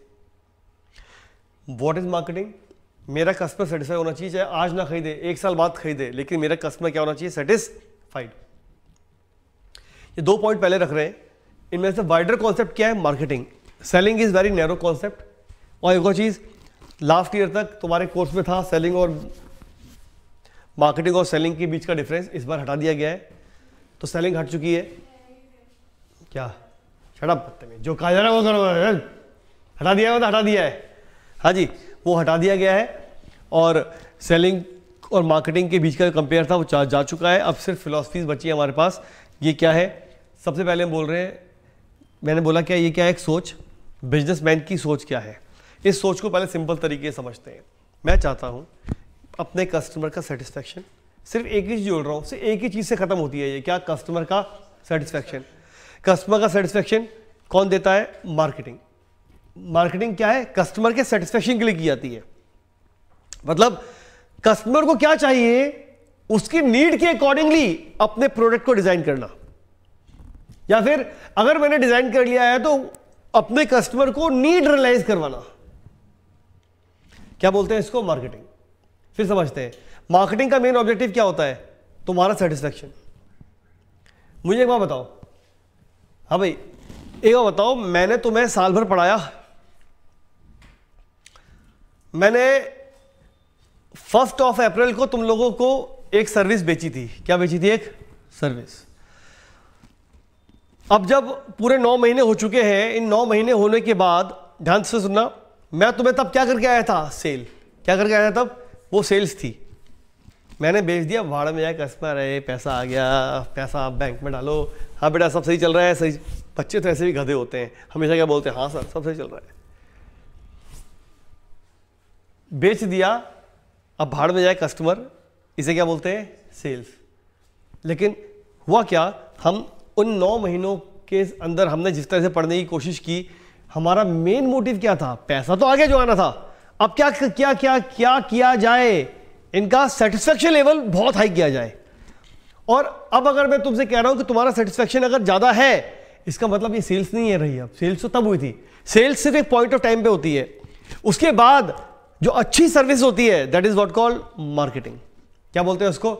वॉट इज़ मार्केटिंग मेरा कस्टमर सेटिस्फाई होना चाहिए, चाहे आज ना खरीदे, एक साल बाद खरीदे, लेकिन मेरा कस्टमर क्या होना चाहिए? सेटिस्फाइड ये दो पॉइंट पहले रख रहे हैं। इनमें से वाइडर कॉन्सेप्ट क्या है? Marketing selling is very narrow concept और एक और चीज़ लास्ट ईयर तक तुम्हारे कोर्स में था सेलिंग और मार्केटिंग और सेलिंग के बीच का डिफरेंस इस बार हटा दिया गया है। तो सेलिंग हट चुकी है। क्या? शड़प में जो कहा जा रहा है वो करो। हटा दिया है तो हटा दिया है। हाँ जी वो हटा दिया गया है और सेलिंग और मार्केटिंग के बीच का कंपेयर था वो जा, जा चुका है। अब सिर्फ़ फिलोसफीज बची है हमारे पास। ये क्या है? सबसे पहले हम बोल रहे हैं मैंने बोला क्या ये क्या है? एक सोच। बिजनेसमैन की सोच क्या है? इस सोच को पहले सिंपल तरीके से समझते हैं। मैं चाहता हूँ, अपने कस्टमर का सेटिस्फैक्शन सिर्फ़ एक ही चीज़ जोड़ रहा हूँ, सिर्फ़ एक ही चीज़ से ख़त्म होती है ये, क्या? कस्टमर का सेटिस्फैक्शन कस्टमर का सेटिस्फैक्शन कौन देता है? मार्केटिंग मार्केटिंग क्या है? कस्टमर के सेटिस्फेक्शन के लिए की जाती है। मतलब कस्टमर को क्या चाहिए? उसकी नीड के अकॉर्डिंगली अपने प्रोडक्ट को डिज़ाइन करना। या फिर, अगर मैंने डिज़ाइन कर लिया है तो अपने कस्टमर को नीड रियलाइज़ करवाना। क्या बोलते हैं इसको? मार्केटिंग फिर समझते हैं। मार्केटिंग का मेन ऑब्जेक्टिव क्या होता है? तुम्हारा सेटिस्फेक्शन मुझे एक बार बताओ। हाँ भाई, एक बार बताओ, मैंने तुम्हें साल भर पढ़ाया। मैंने फ़र्स्ट ऑफ़ अप्रैल को तुम लोगों को एक सर्विस बेची थी। क्या बेची थी एक? सर्विस अब जब पूरे नौ महीने हो चुके हैं, इन नौ महीने होने के बाद, ध्यान से सुनना, मैं तुम्हें तब क्या करके आया था? सेल। क्या करके आया था तब? वो सेल्स थी। मैंने बेच दिया, भाड़ में जाए कस्टमर है पैसा आ गया, पैसा आप बैंक में डालो। हाँ बेटा, सब सही चल रहा है, सही। बच्चे तो ऐसे भी गधे होते हैं, हमेशा क्या बोलते हैं हाँ सर, सब सही चल रहा है। बेच दिया, अब भाड़ में जाए कस्टमर, इसे क्या बोलते हैं? सेल्स। लेकिन हुआ क्या, हम उन नौ महीनों के अंदर हमने जिस तरह से पढ़ने की कोशिश की, हमारा मेन मोटिव क्या था? पैसा तो आगे जो आना था। अब क्या क्या क्या क्या क्या किया जाए? इनका सेटिस्फेक्शन लेवल बहुत हाई किया जाए। और अब अगर मैं तुमसे कह रहा हूँ कि तुम्हारा सेटिस्फेक्शन अगर ज़्यादा है, इसका मतलब ये सेल्स नहीं है रही अब। सेल्स तो तब हुई थी। सेल्स सिर्फ़ एक पॉइंट ऑफ़ टाइम पे होती है। उसके बाद जो अच्छी सर्विस होती है that is what called marketing क्या बोलते हैं उसको?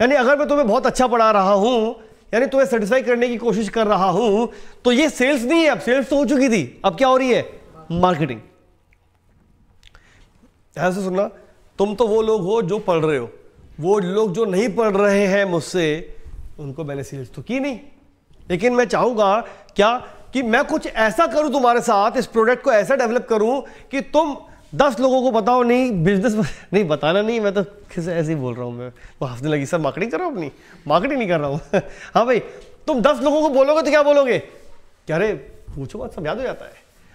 यानी अगर मैं तुम्हें बहुत अच्छा पढ़ा रहा हूँ यानी तुम्हें सेटिस्फाई करने की कोशिश कर रहा हूँ तो ये सेल्स नहीं है, अब सेल्स तो हो चुकी थी। अब क्या हो रही है? मार्केटिंग ध्यान से सुनना, तुम तो वो लोग हो जो पढ़ रहे हो। वो लोग जो नहीं पढ़ रहे हैं मुझसे, उनको मैंने सेल्स तो की नहीं। लेकिन मैं चाहूँगा, क्या, कि मैं कुछ ऐसा करूँ तुम्हारे साथ, इस प्रोडक्ट को ऐसा डेवलप करूँ कि तुम दस लोगों को बताओ, नहीं बिज़नेस नहीं, बताना नहीं, मैं तो किसे ऐसे ही बोल रहा हूँ मैं। वो हंसने लगी, सर मार्केटिंग कर रहा हूँ अपनी? मार्केटिंग नहीं कर रहा हूँ। हाँ भाई, तुम दस लोगों को बोलोगे तो क्या बोलोगे? क्या अरे, पूछो बात, सब याद हो जाता है।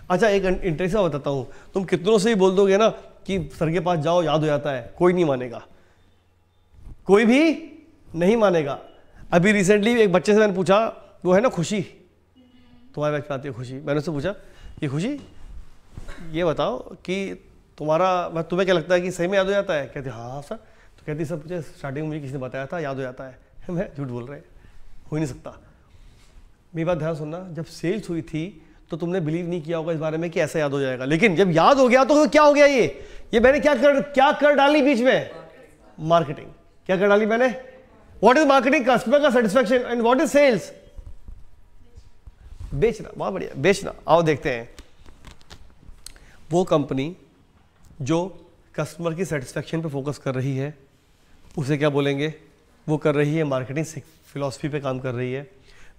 अच्छा एक इंटरेस्ट बताता हूँ। तुम कितनों से ही बोल दोगे ना कि सर के पास जाओ, याद हो जाता है, कोई नहीं मानेगा। कोई भी नहीं मानेगा। अभी रिसेंटली एक बच्चे से मैंने पूछा, वो है ना खुशी? तुम्हारे बैच में आती है खुशी। मैंने उससे पूछा कि खुशी? ये बताओ कि तुम्हारा मैं तुम्हें क्या लगता है कि सही में याद हो जाता है? कहते हाँ सर। तो कहती सर, मुझे स्टार्टिंग में मुझे किसी ने बताया था, याद हो जाता है। मैं झूठ बोल रहे हो। ही नहीं सकता। मेरी बात ध्यान सुनना, जब सेल्स हुई थी तो तुमने बिलीव नहीं किया होगा इस बारे में कि ऐसा याद हो जाएगा। लेकिन जब याद हो गया तो क्या हो गया ये? ये मैंने क्या कर क्या कर डाली बीच में? मार्केटिंग क्या कर डाली मैंने? व्हाट इज़ मार्केटिंग कस्टमर का satisfaction and what is sales बेचना, बहुत बढ़िया, बेचना। आओ देखते हैं। वो कंपनी जो कस्टमर की सेटिस्फेक्शन पे फोकस कर रही है, उसे क्या बोलेंगे? वो कर रही है मार्केटिंग फिलोसफी पे काम कर रही है।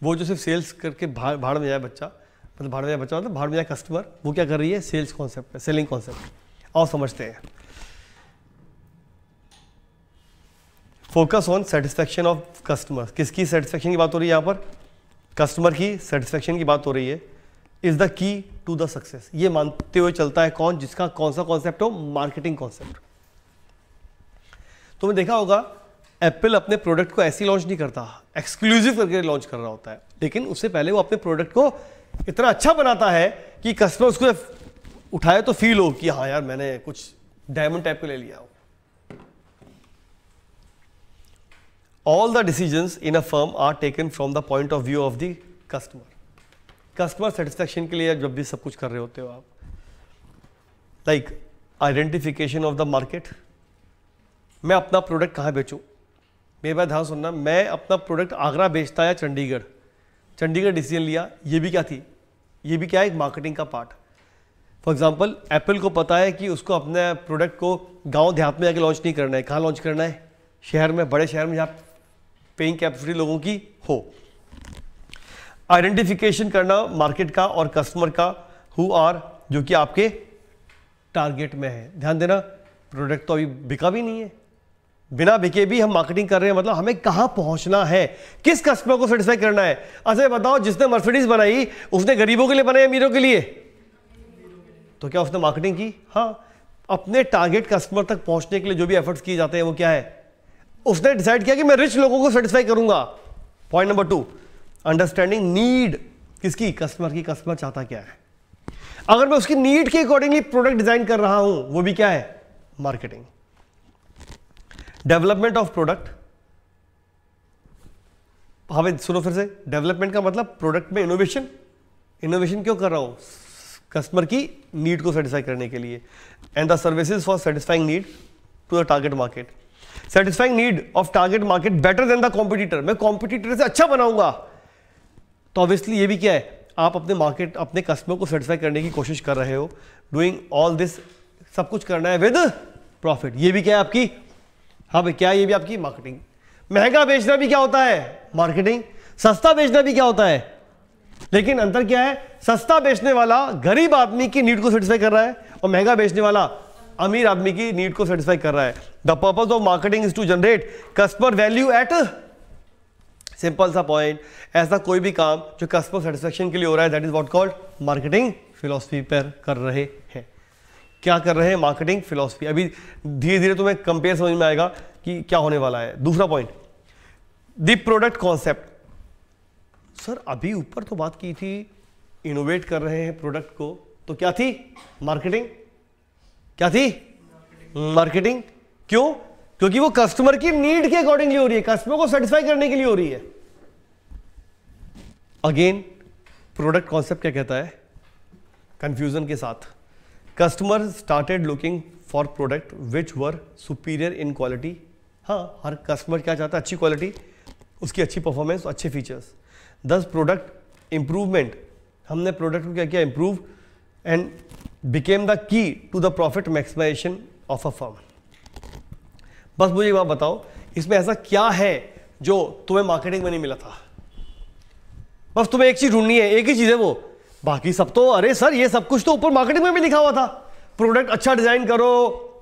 वो जो सिर्फ़ सेल्स करके भाड़ में जाए बच्चा मतलब भाड़ में जाए बच्चा मतलब भाड़ में जाए कस्टमर वो क्या कर रही है? सेल्स कॉन्सेप्ट पे सेलिंग कॉन्सेप्ट और समझते हैं। Focus on satisfaction of customer किसकी सेटिस्फेक्शन की बात हो रही है यहाँ पर? कस्टमर की सेटिस्फेक्शन की बात हो रही है। Is the key to the success ये मानते हुए चलता है कौन, जिसका कौन सा कॉन्सेप्ट हो? मार्केटिंग कॉन्सेप्ट तुमने देखा होगा एप्पल अपने प्रोडक्ट को ऐसे लॉन्च नहीं करता एक्सक्लूसिव करके लॉन्च कर रहा होता है। लेकिन उससे पहले वो अपने प्रोडक्ट को इतना अच्छा बनाता है कि कस्टमर उसको उठाए तो फील हो कि हाँ यार, मैंने कुछ डायमंड टाइप को ले लिया हो। All the decisions in a firm are taken from the point of view of the customer. Customer satisfaction के लिए जब भी सब कुछ कर रहे होते हो आप? Like identification of the market मैं अपना प्रोडक्ट कहाँ बेचूँ? मेरे बात ध्यान सुनना, मैं अपना प्रोडक्ट आगरा बेचता या चंडीगढ़? चंडीगढ़ डिसीज़न लिया, ये भी क्या थी? ये भी क्या है एक मार्केटिंग का पार्ट फॉर एग्ज़ाम्पल एप्पल को पता है कि उसको अपने प्रोडक्ट को गाँव देहात में जाके लॉन्च नहीं करना है। कहाँ लॉन्च करना है? शहर में, बड़े शहर में जहाँ पेइंग कैपेसिटी लोगों की हो। आइडेंटिफिकेशन करना मार्केट का और कस्टमर का हु आर जो कि आपके टारगेट में है। ध्यान देना प्रोडक्ट तो अभी बिका भी नहीं है। बिना बिके भी हम मार्केटिंग कर रहे हैं मतलब हमें कहाँ पहुँचना है? किस कस्टमर को सेटिस्फाई करना है? अच्छा बताओ, जिसने मर्सिडीज बनाई, उसने गरीबों के लिए बनाई, अमीरों के लिए? तो क्या उसने मार्केटिंग की? हाँ। अपने टारगेट कस्टमर तक पहुँचने के लिए जो भी एफर्ट्स किए जाते हैं, वो क्या है? उसने डिसाइड किया कि मैं रिच लोगों को सेटिस्फाई करूँगा। Point number two understanding need किसकी कस्टमर की कस्टमर चाहता क्या है? अगर मैं उसकी नीड के अकॉर्डिंगली प्रोडक्ट डिज़ाइन कर रहा हूँ, वो भी क्या है? मार्केटिंग डेवलपमेंट ऑफ़ प्रोडक्ट हमें सुनो फिर से. डेवलपमेंट का मतलब प्रोडक्ट में इनोवेशन इनोवेशन क्यों कर रहा हूँ? कस्टमर की नीड को सेटिस्फाई करने के लिए. And the services for satisfying need to the target market satisfying need of target market better than the competitor मैं कॉम्पिटिटर से अच्छा बनाऊँगा. तो ऑब्वियसली ये भी क्या है, आप अपने मार्केट अपने कस्टमर को सेटिस्फाई करने की कोशिश कर रहे हो डूइंग ऑल दिस सब कुछ करना है विद प्रॉफिट ये भी क्या है आपकी? हाँ भाई, क्या ये भी आपकी मार्केटिंग महँगा बेचना भी क्या होता है? मार्केटिंग सस्ता बेचना भी क्या होता है? लेकिन अंतर क्या है? सस्ता बेचने वाला गरीब आदमी की नीड को सेटिस्फाई कर रहा है और महँगा बेचने वाला अमीर आदमी की नीड को सेटिस्फाई कर रहा है. The purpose of marketing is to generate customer value at simple सा पॉइंट ऐसा कोई भी काम जो कस्टमर सेटिस्फेक्शन के लिए हो रहा है that is what called marketing philosophy पर कर रहे हैं क्या कर रहे हैं मार्केटिंग फिलोसफी अभी धीरे धीरे तुम्हें कंपेयर समझ में आएगा कि क्या होने वाला है दूसरा point the product concept sir अभी ऊपर तो बात की थी इनोवेट कर रहे हैं प्रोडक्ट को तो क्या थी मार्केटिंग क्या थी मार्केटिंग क्यों क्योंकि वो कस्टमर की नीड के अकॉर्डिंगली हो रही है कस्टमर को सेटिस्फाई करने के लिए हो रही है। अगेन प्रोडक्ट कॉन्सेप्ट क्या कहता है? कंफ्यूजन के साथ। Customer started looking for product which were superior in quality हाँ हर कस्टमर क्या चाहता है? अच्छी क्वालिटी उसकी अच्छी परफॉर्मेंस अच्छे फीचर्स दस प्रोडक्ट इंप्रूवमेंट हमने प्रोडक्ट को क्या किया? Improve and became the key to the profit maximisation of a firm बस मुझे एक बात बताओ, इसमें ऐसा क्या है जो तुम्हें मार्केटिंग में नहीं मिला था? बस तुम्हें एक चीज़ ढूंढनी है, एक ही चीज़ है वो। बाकी सब तो अरे सर, ये सब कुछ तो ऊपर मार्केटिंग में भी लिखा हुआ था। प्रोडक्ट अच्छा डिज़ाइन करो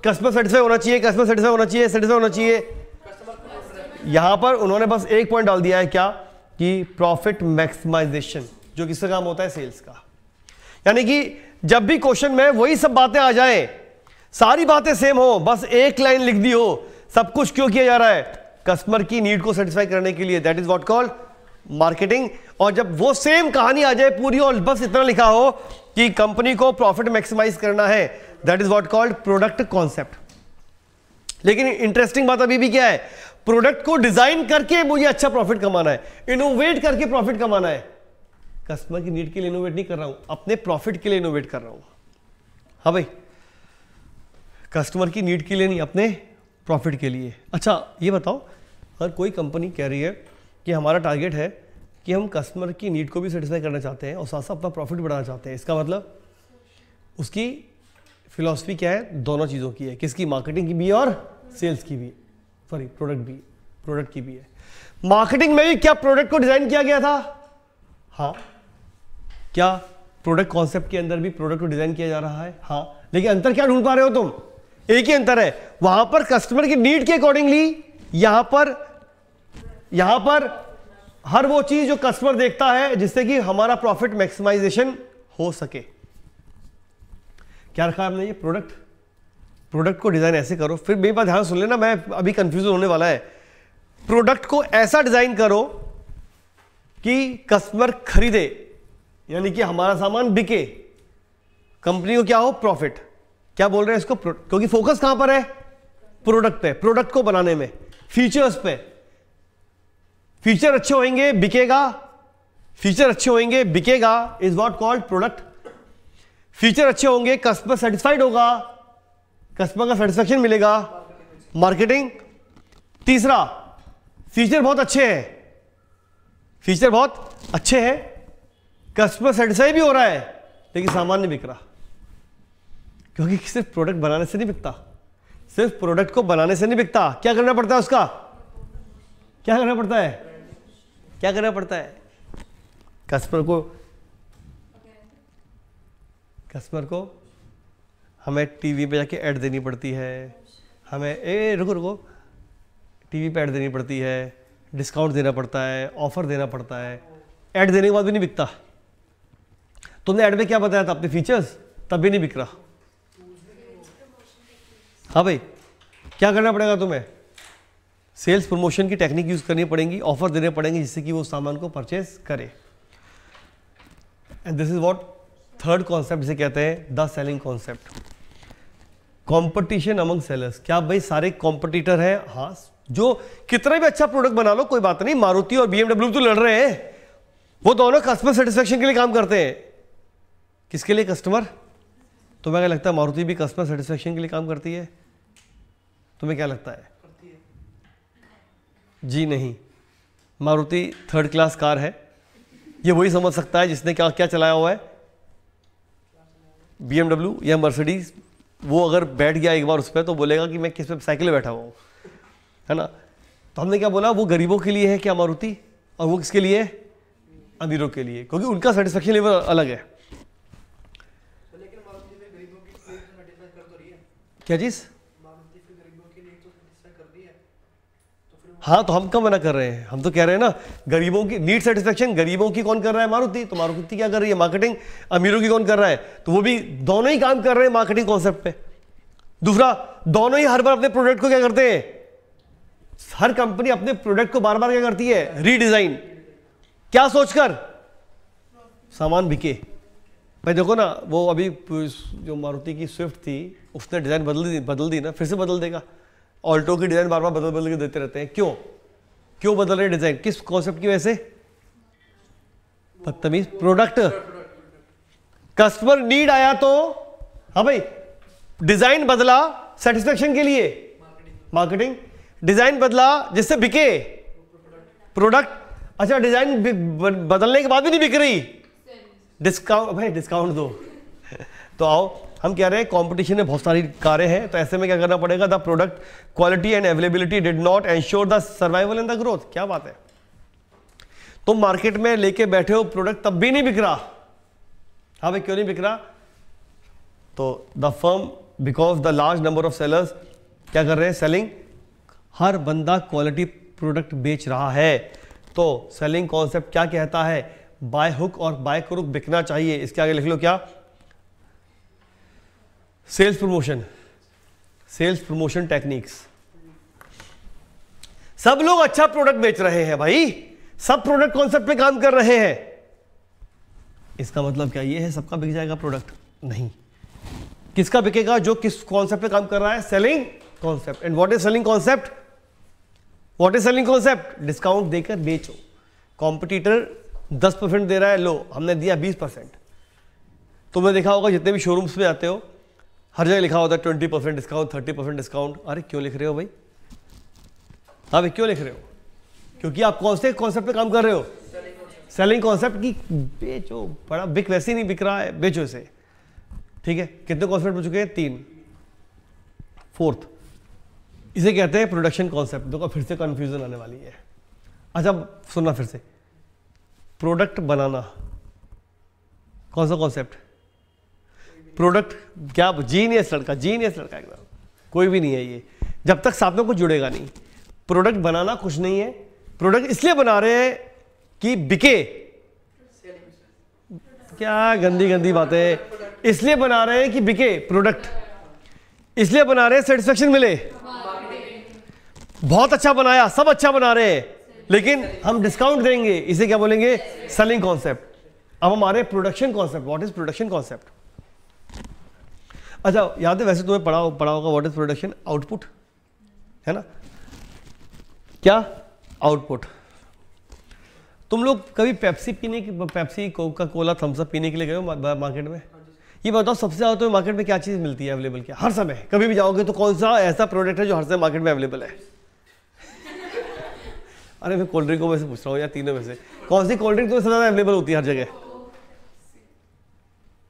कस्टमर सेटिस्फाई होना चाहिए कस्टमर सेटिस्फाई होना चाहिए सेटिस्फाई होना चाहिए। यहाँ पर उन्होंने बस एक पॉइंट डाल दिया है क्या? कि प्रॉफिट मैक्सिमाइजेशन जो किसका काम होता है? सेल्स का। यानी कि जब भी क्वेश्चन में वही सब बातें आ जाए, सारी बातें सेम हो, बस एक लाइन लिख दी हो सब कुछ क्यों किया जा रहा है? कस्टमर की नीड को सेटिस्फाई करने के लिए। That is what called marketing और जब वो सेम कहानी आ जाए पूरी और बस इतना लिखा हो कि कंपनी को प्रॉफिट मैक्सिमाइज करना है that is what called product concept लेकिन इंटरेस्टिंग बात अभी भी क्या है? प्रोडक्ट को डिज़ाइन करके मुझे अच्छा प्रॉफिट कमाना है। इनोवेट करके प्रॉफिट कमाना है। कस्टमर की नीड के लिए इनोवेट नहीं कर रहा हूँ, अपने प्रॉफिट के लिए इनोवेट कर रहा हूँ। हाँ भाई कस्टमर की नीड के लिए नहीं, अपने प्रॉफिट के लिए। अच्छा ये बताओ अगर कोई कंपनी कह रही है कि हमारा टारगेट है कि हम कस्टमर की नीड को भी सेटिस्फाई करना चाहते हैं और साथ साथ अपना प्रॉफिट बढ़ाना चाहते हैं। इसका मतलब उसकी फिलॉसफी क्या है? दोनों चीज़ों की है। किसकी? मार्केटिंग की भी है और सेल्स की भी। सॉरी, प्रोडक्ट भी, प्रोडक्ट की भी है। मार्केटिंग में भी क्या प्रोडक्ट को डिज़ाइन किया गया था? हाँ। क्या प्रोडक्ट कॉन्सेप्ट के अंदर भी प्रोडक्ट को डिज़ाइन किया जा रहा है? हाँ। लेकिन अंतर क्या ढूंढ पा रहे हो तुम? एक ही अंतर है। वहाँ पर कस्टमर की नीड के अकॉर्डिंगली यहाँ पर यहाँ पर हर वो चीज़ जो कस्टमर देखता है, जिससे कि हमारा प्रॉफिट मैक्सिमाइजेशन हो सके। क्या रखा हमने ये प्रोडक्ट प्रोडक्ट को डिज़ाइन ऐसे करो। फिर मेरी बात ध्यान सुन लेना, मैं अभी कंफ्यूजन होने वाला है। प्रोडक्ट को ऐसा डिज़ाइन करो कि कस्टमर खरीदे, यानी कि हमारा सामान बिके। कंपनी को क्या हो? प्रॉफिट क्या बोल रहे हैं इसको? क्योंकि फोकस कहाँ पर है? प्रोडक्ट पे प्रोडक्ट को बनाने में। फीचर्स पे। फीचर अच्छे होंगे बिकेगा। फीचर अच्छे होंगे बिकेगा is what called product feature अच्छे होंगे कस्टमर सेटिस्फाइड होगा। कस्टमर का सेटिस्फेक्शन मिलेगा। मार्केटिंग तीसरा फीचर बहुत अच्छे हैं। फीचर बहुत अच्छे हैं। कस्टमर सेटिस्फाई भी हो रहा है, लेकिन सामान नहीं बिक रहा। क्योंकि सिर्फ़ प्रोडक्ट बनाने से नहीं बिकता। सिर्फ़ प्रोडक्ट को बनाने से नहीं बिकता। क्या करना पड़ता है उसका? क्या करना पड़ता है? क्या करना पड़ता है? कस्टमर को कस्टमर को हमें टीवी पे जाके ऐड देनी पड़ती है। हमें ए रुको रुको। टीवी पे ऐड देनी पड़ती है। डिस्काउंट देना पड़ता है। ऑफ़र देना पड़ता है। ऐड देने के बाद भी नहीं बिकता। तुमने ऐड में क्या बताया था? अपने फीचर्स तब भी नहीं बिक रहा। हाँ भाई, क्या करना पड़ेगा तुम्हें? सेल्स प्रमोशन की टेक्निक यूज़ करनी पड़ेगी ऑफ़र देने पड़ेंगे जिससे कि वो सामान को परचेज करे। And this is what third concept जिसे कहते हैं the selling concept competition among sellers क्या भाई, सारे कॉम्पिटिटर हैं? हाँ जो कितना भी अच्छा प्रोडक्ट बना लो, कोई बात नहीं, मारुति और बीएमडब्ल्यू तो लड़ रहे हैं। वो दोनों कस्टमर सेटिस्फेक्शन के लिए काम करते हैं। किसके लिए? कस्टमर तो मैं क्या लगता है, मारुति भी कस्टमर सेटिस्फेक्शन के लिए काम करती है? तुम्हें क्या लगता है? जी नहीं। मारुति थर्ड क्लास कार है। ये वही समझ सकता है जिसने क्या क्या चलाया हुआ है। बीएमडब्ल्यू या मर्सिडीज वो अगर बैठ गया एक बार उस पर तो बोलेगा कि मैं किस पे साइकिल बैठा हुआ हूँ। है ना? तो हमने क्या बोला वो गरीबों के लिए है क्या मारुति? और वो किसके लिए है? अमीरों के लिए। क्योंकि उनका सेटिस्फेक्शन लेवल अलग है। क्या चीज़? हाँ। तो हम कब मना कर रहे हैं? हम तो कह रहे हैं ना, गरीबों की नीड सेटिस्फेक्शन गरीबों की कौन कर रहा है? मारुति तो मारुति क्या कर रही है? मार्केटिंग अमीरों की कौन कर रहा है? तो वो भी दोनों ही काम कर रहे हैं मार्केटिंग कॉन्सेप्ट पे। दूसरा, दोनों ही हर बार अपने प्रोडक्ट को क्या करते हैं? हर कंपनी अपने प्रोडक्ट को बार बार क्या करती है? रीडिजाइन क्या सोचकर? सामान बिके। भाई देखो ना, वो अभी जो मारुति की स्विफ्ट थी, उसने डिज़ाइन बदल दी बदल दी ना, फिर से बदल देगा। ऑल्टो की डिज़ाइन बार बार बदल बदल के देते रहते हैं। क्यों? क्यों बदल रहे डिज़ाइन किस कॉन्सेप्ट की वजह से? बदतमीज प्रोडक्ट कस्टमर नीड आया तो हाँ भाई डिज़ाइन बदला सेटिस्फेक्शन के लिए। मार्केटिंग डिज़ाइन बदला जिससे बिके। प्रोडक्ट अच्छा डिज़ाइन बदलने के बाद भी नहीं बिक रही। डिस्काउंट, भाई, डिस्काउंट दो। तो आओ, हम कह रहे हैं कंपटीशन में बहुत सारी कारें हैं तो ऐसे में क्या करना पड़ेगा? The product quality and availability did not ensure the survival and the growth क्या बात है? तुम तो मार्केट में लेके बैठे हो प्रोडक्ट तब भी नहीं बिक रहा। हाँ भाई, क्यों नहीं बिक रहा? तो the firm because the large number of sellers क्या कर रहे हैं? सेलिंग हर बंदा क्वालिटी प्रोडक्ट बेच रहा है। तो सेलिंग कॉन्सेप्ट क्या कहता है? बाय हुक और बाय क्रुक बिकना चाहिए। इसके आगे लिख लो क्या? Sales promotion sales promotion techniques सब लोग अच्छा प्रोडक्ट बेच रहे हैं भाई। सब प्रोडक्ट कॉन्सेप्ट पे काम कर रहे हैं। इसका मतलब क्या? ये है सबका बिक जाएगा प्रोडक्ट नहीं। किसका बिकेगा? जो किस कॉन्सेप्ट पे काम कर रहा है? Selling concept and what is selling concept what is selling concept discount देकर बेचो। कॉम्पिटिटर 10 परसेंट दे रहा है, लो, हमने दिया 20 परसेंट। तुमने देखा होगा, जितने भी शोरूम्स में आते हो, हर जगह लिखा होता है twenty percent discount thirty percent discount अरे, क्यों लिख रहे हो भाई? हाँ भाई, क्यों लिख रहे हो? क्योंकि आप कौन से कॉन्सेप्ट काम कर रहे हो? सेलिंग कॉन्सेप्ट की बेचो, बड़ा बिक वैसे ही नहीं बिक रहा है, बेचो इसे। ठीक है, कितने कॉन्सेप्ट हो चुके हैं? तीन। फोर्थ इसे कहते हैं प्रोडक्शन कॉन्सेप्ट देखो, फिर से कंफ्यूजन आने वाली है। अच्छा सुनना फिर से। प्रोडक्ट बनाना। कौन सा कॉन्सेप्ट प्रोडक्ट, क्या जीनियस लड़का जीनियस लड़का एकदम कोई भी नहीं है ये। जब तक साथ में कुछ जुड़ेगा नहीं। प्रोडक्ट बनाना कुछ नहीं है। प्रोडक्ट इसलिए बना रहे हैं कि बिके। क्या गंदी गंदी बातें। इसलिए बना रहे हैं कि बिके प्रोडक्ट। इसलिए बना रहे हैं सेटिस्फेक्शन मिले। बहुत अच्छा बनाया, सब अच्छा बना रहे हैं। लेकिन हम डिस्काउंट देंगे इसे क्या बोलेंगे? सेलिंग कॉन्सेप्ट अब हमारे production concept what is production concept अच्छा याद है वैसे तुम्हें पढ़ा पढ़ा होगा व्हाट इज़ प्रोडक्शन आउटपुट है ना? क्या? आउटपुट तुम लोग कभी पेप्सी पीने की पेप्सी कोका कोला थम्सअप पीने के लिए गए हो मार्केट में? ये बताओ, सबसे ज़्यादा तुम्हें मार्केट में क्या चीज़ मिलती है अवेलेबल क्या? हर समय। कभी भी जाओगे तो कौन सा ऐसा प्रोडक्ट है जो हर समय मार्केट में अवेलेबल है? अरे मैं कोल्ड ड्रिंकों में से पूछ रहा हूँ या तीनों में से। कौन सी कोल्ड ड्रिंक तुम्हें सबसे ज़्यादा अवेलेबल होती है हर जगह?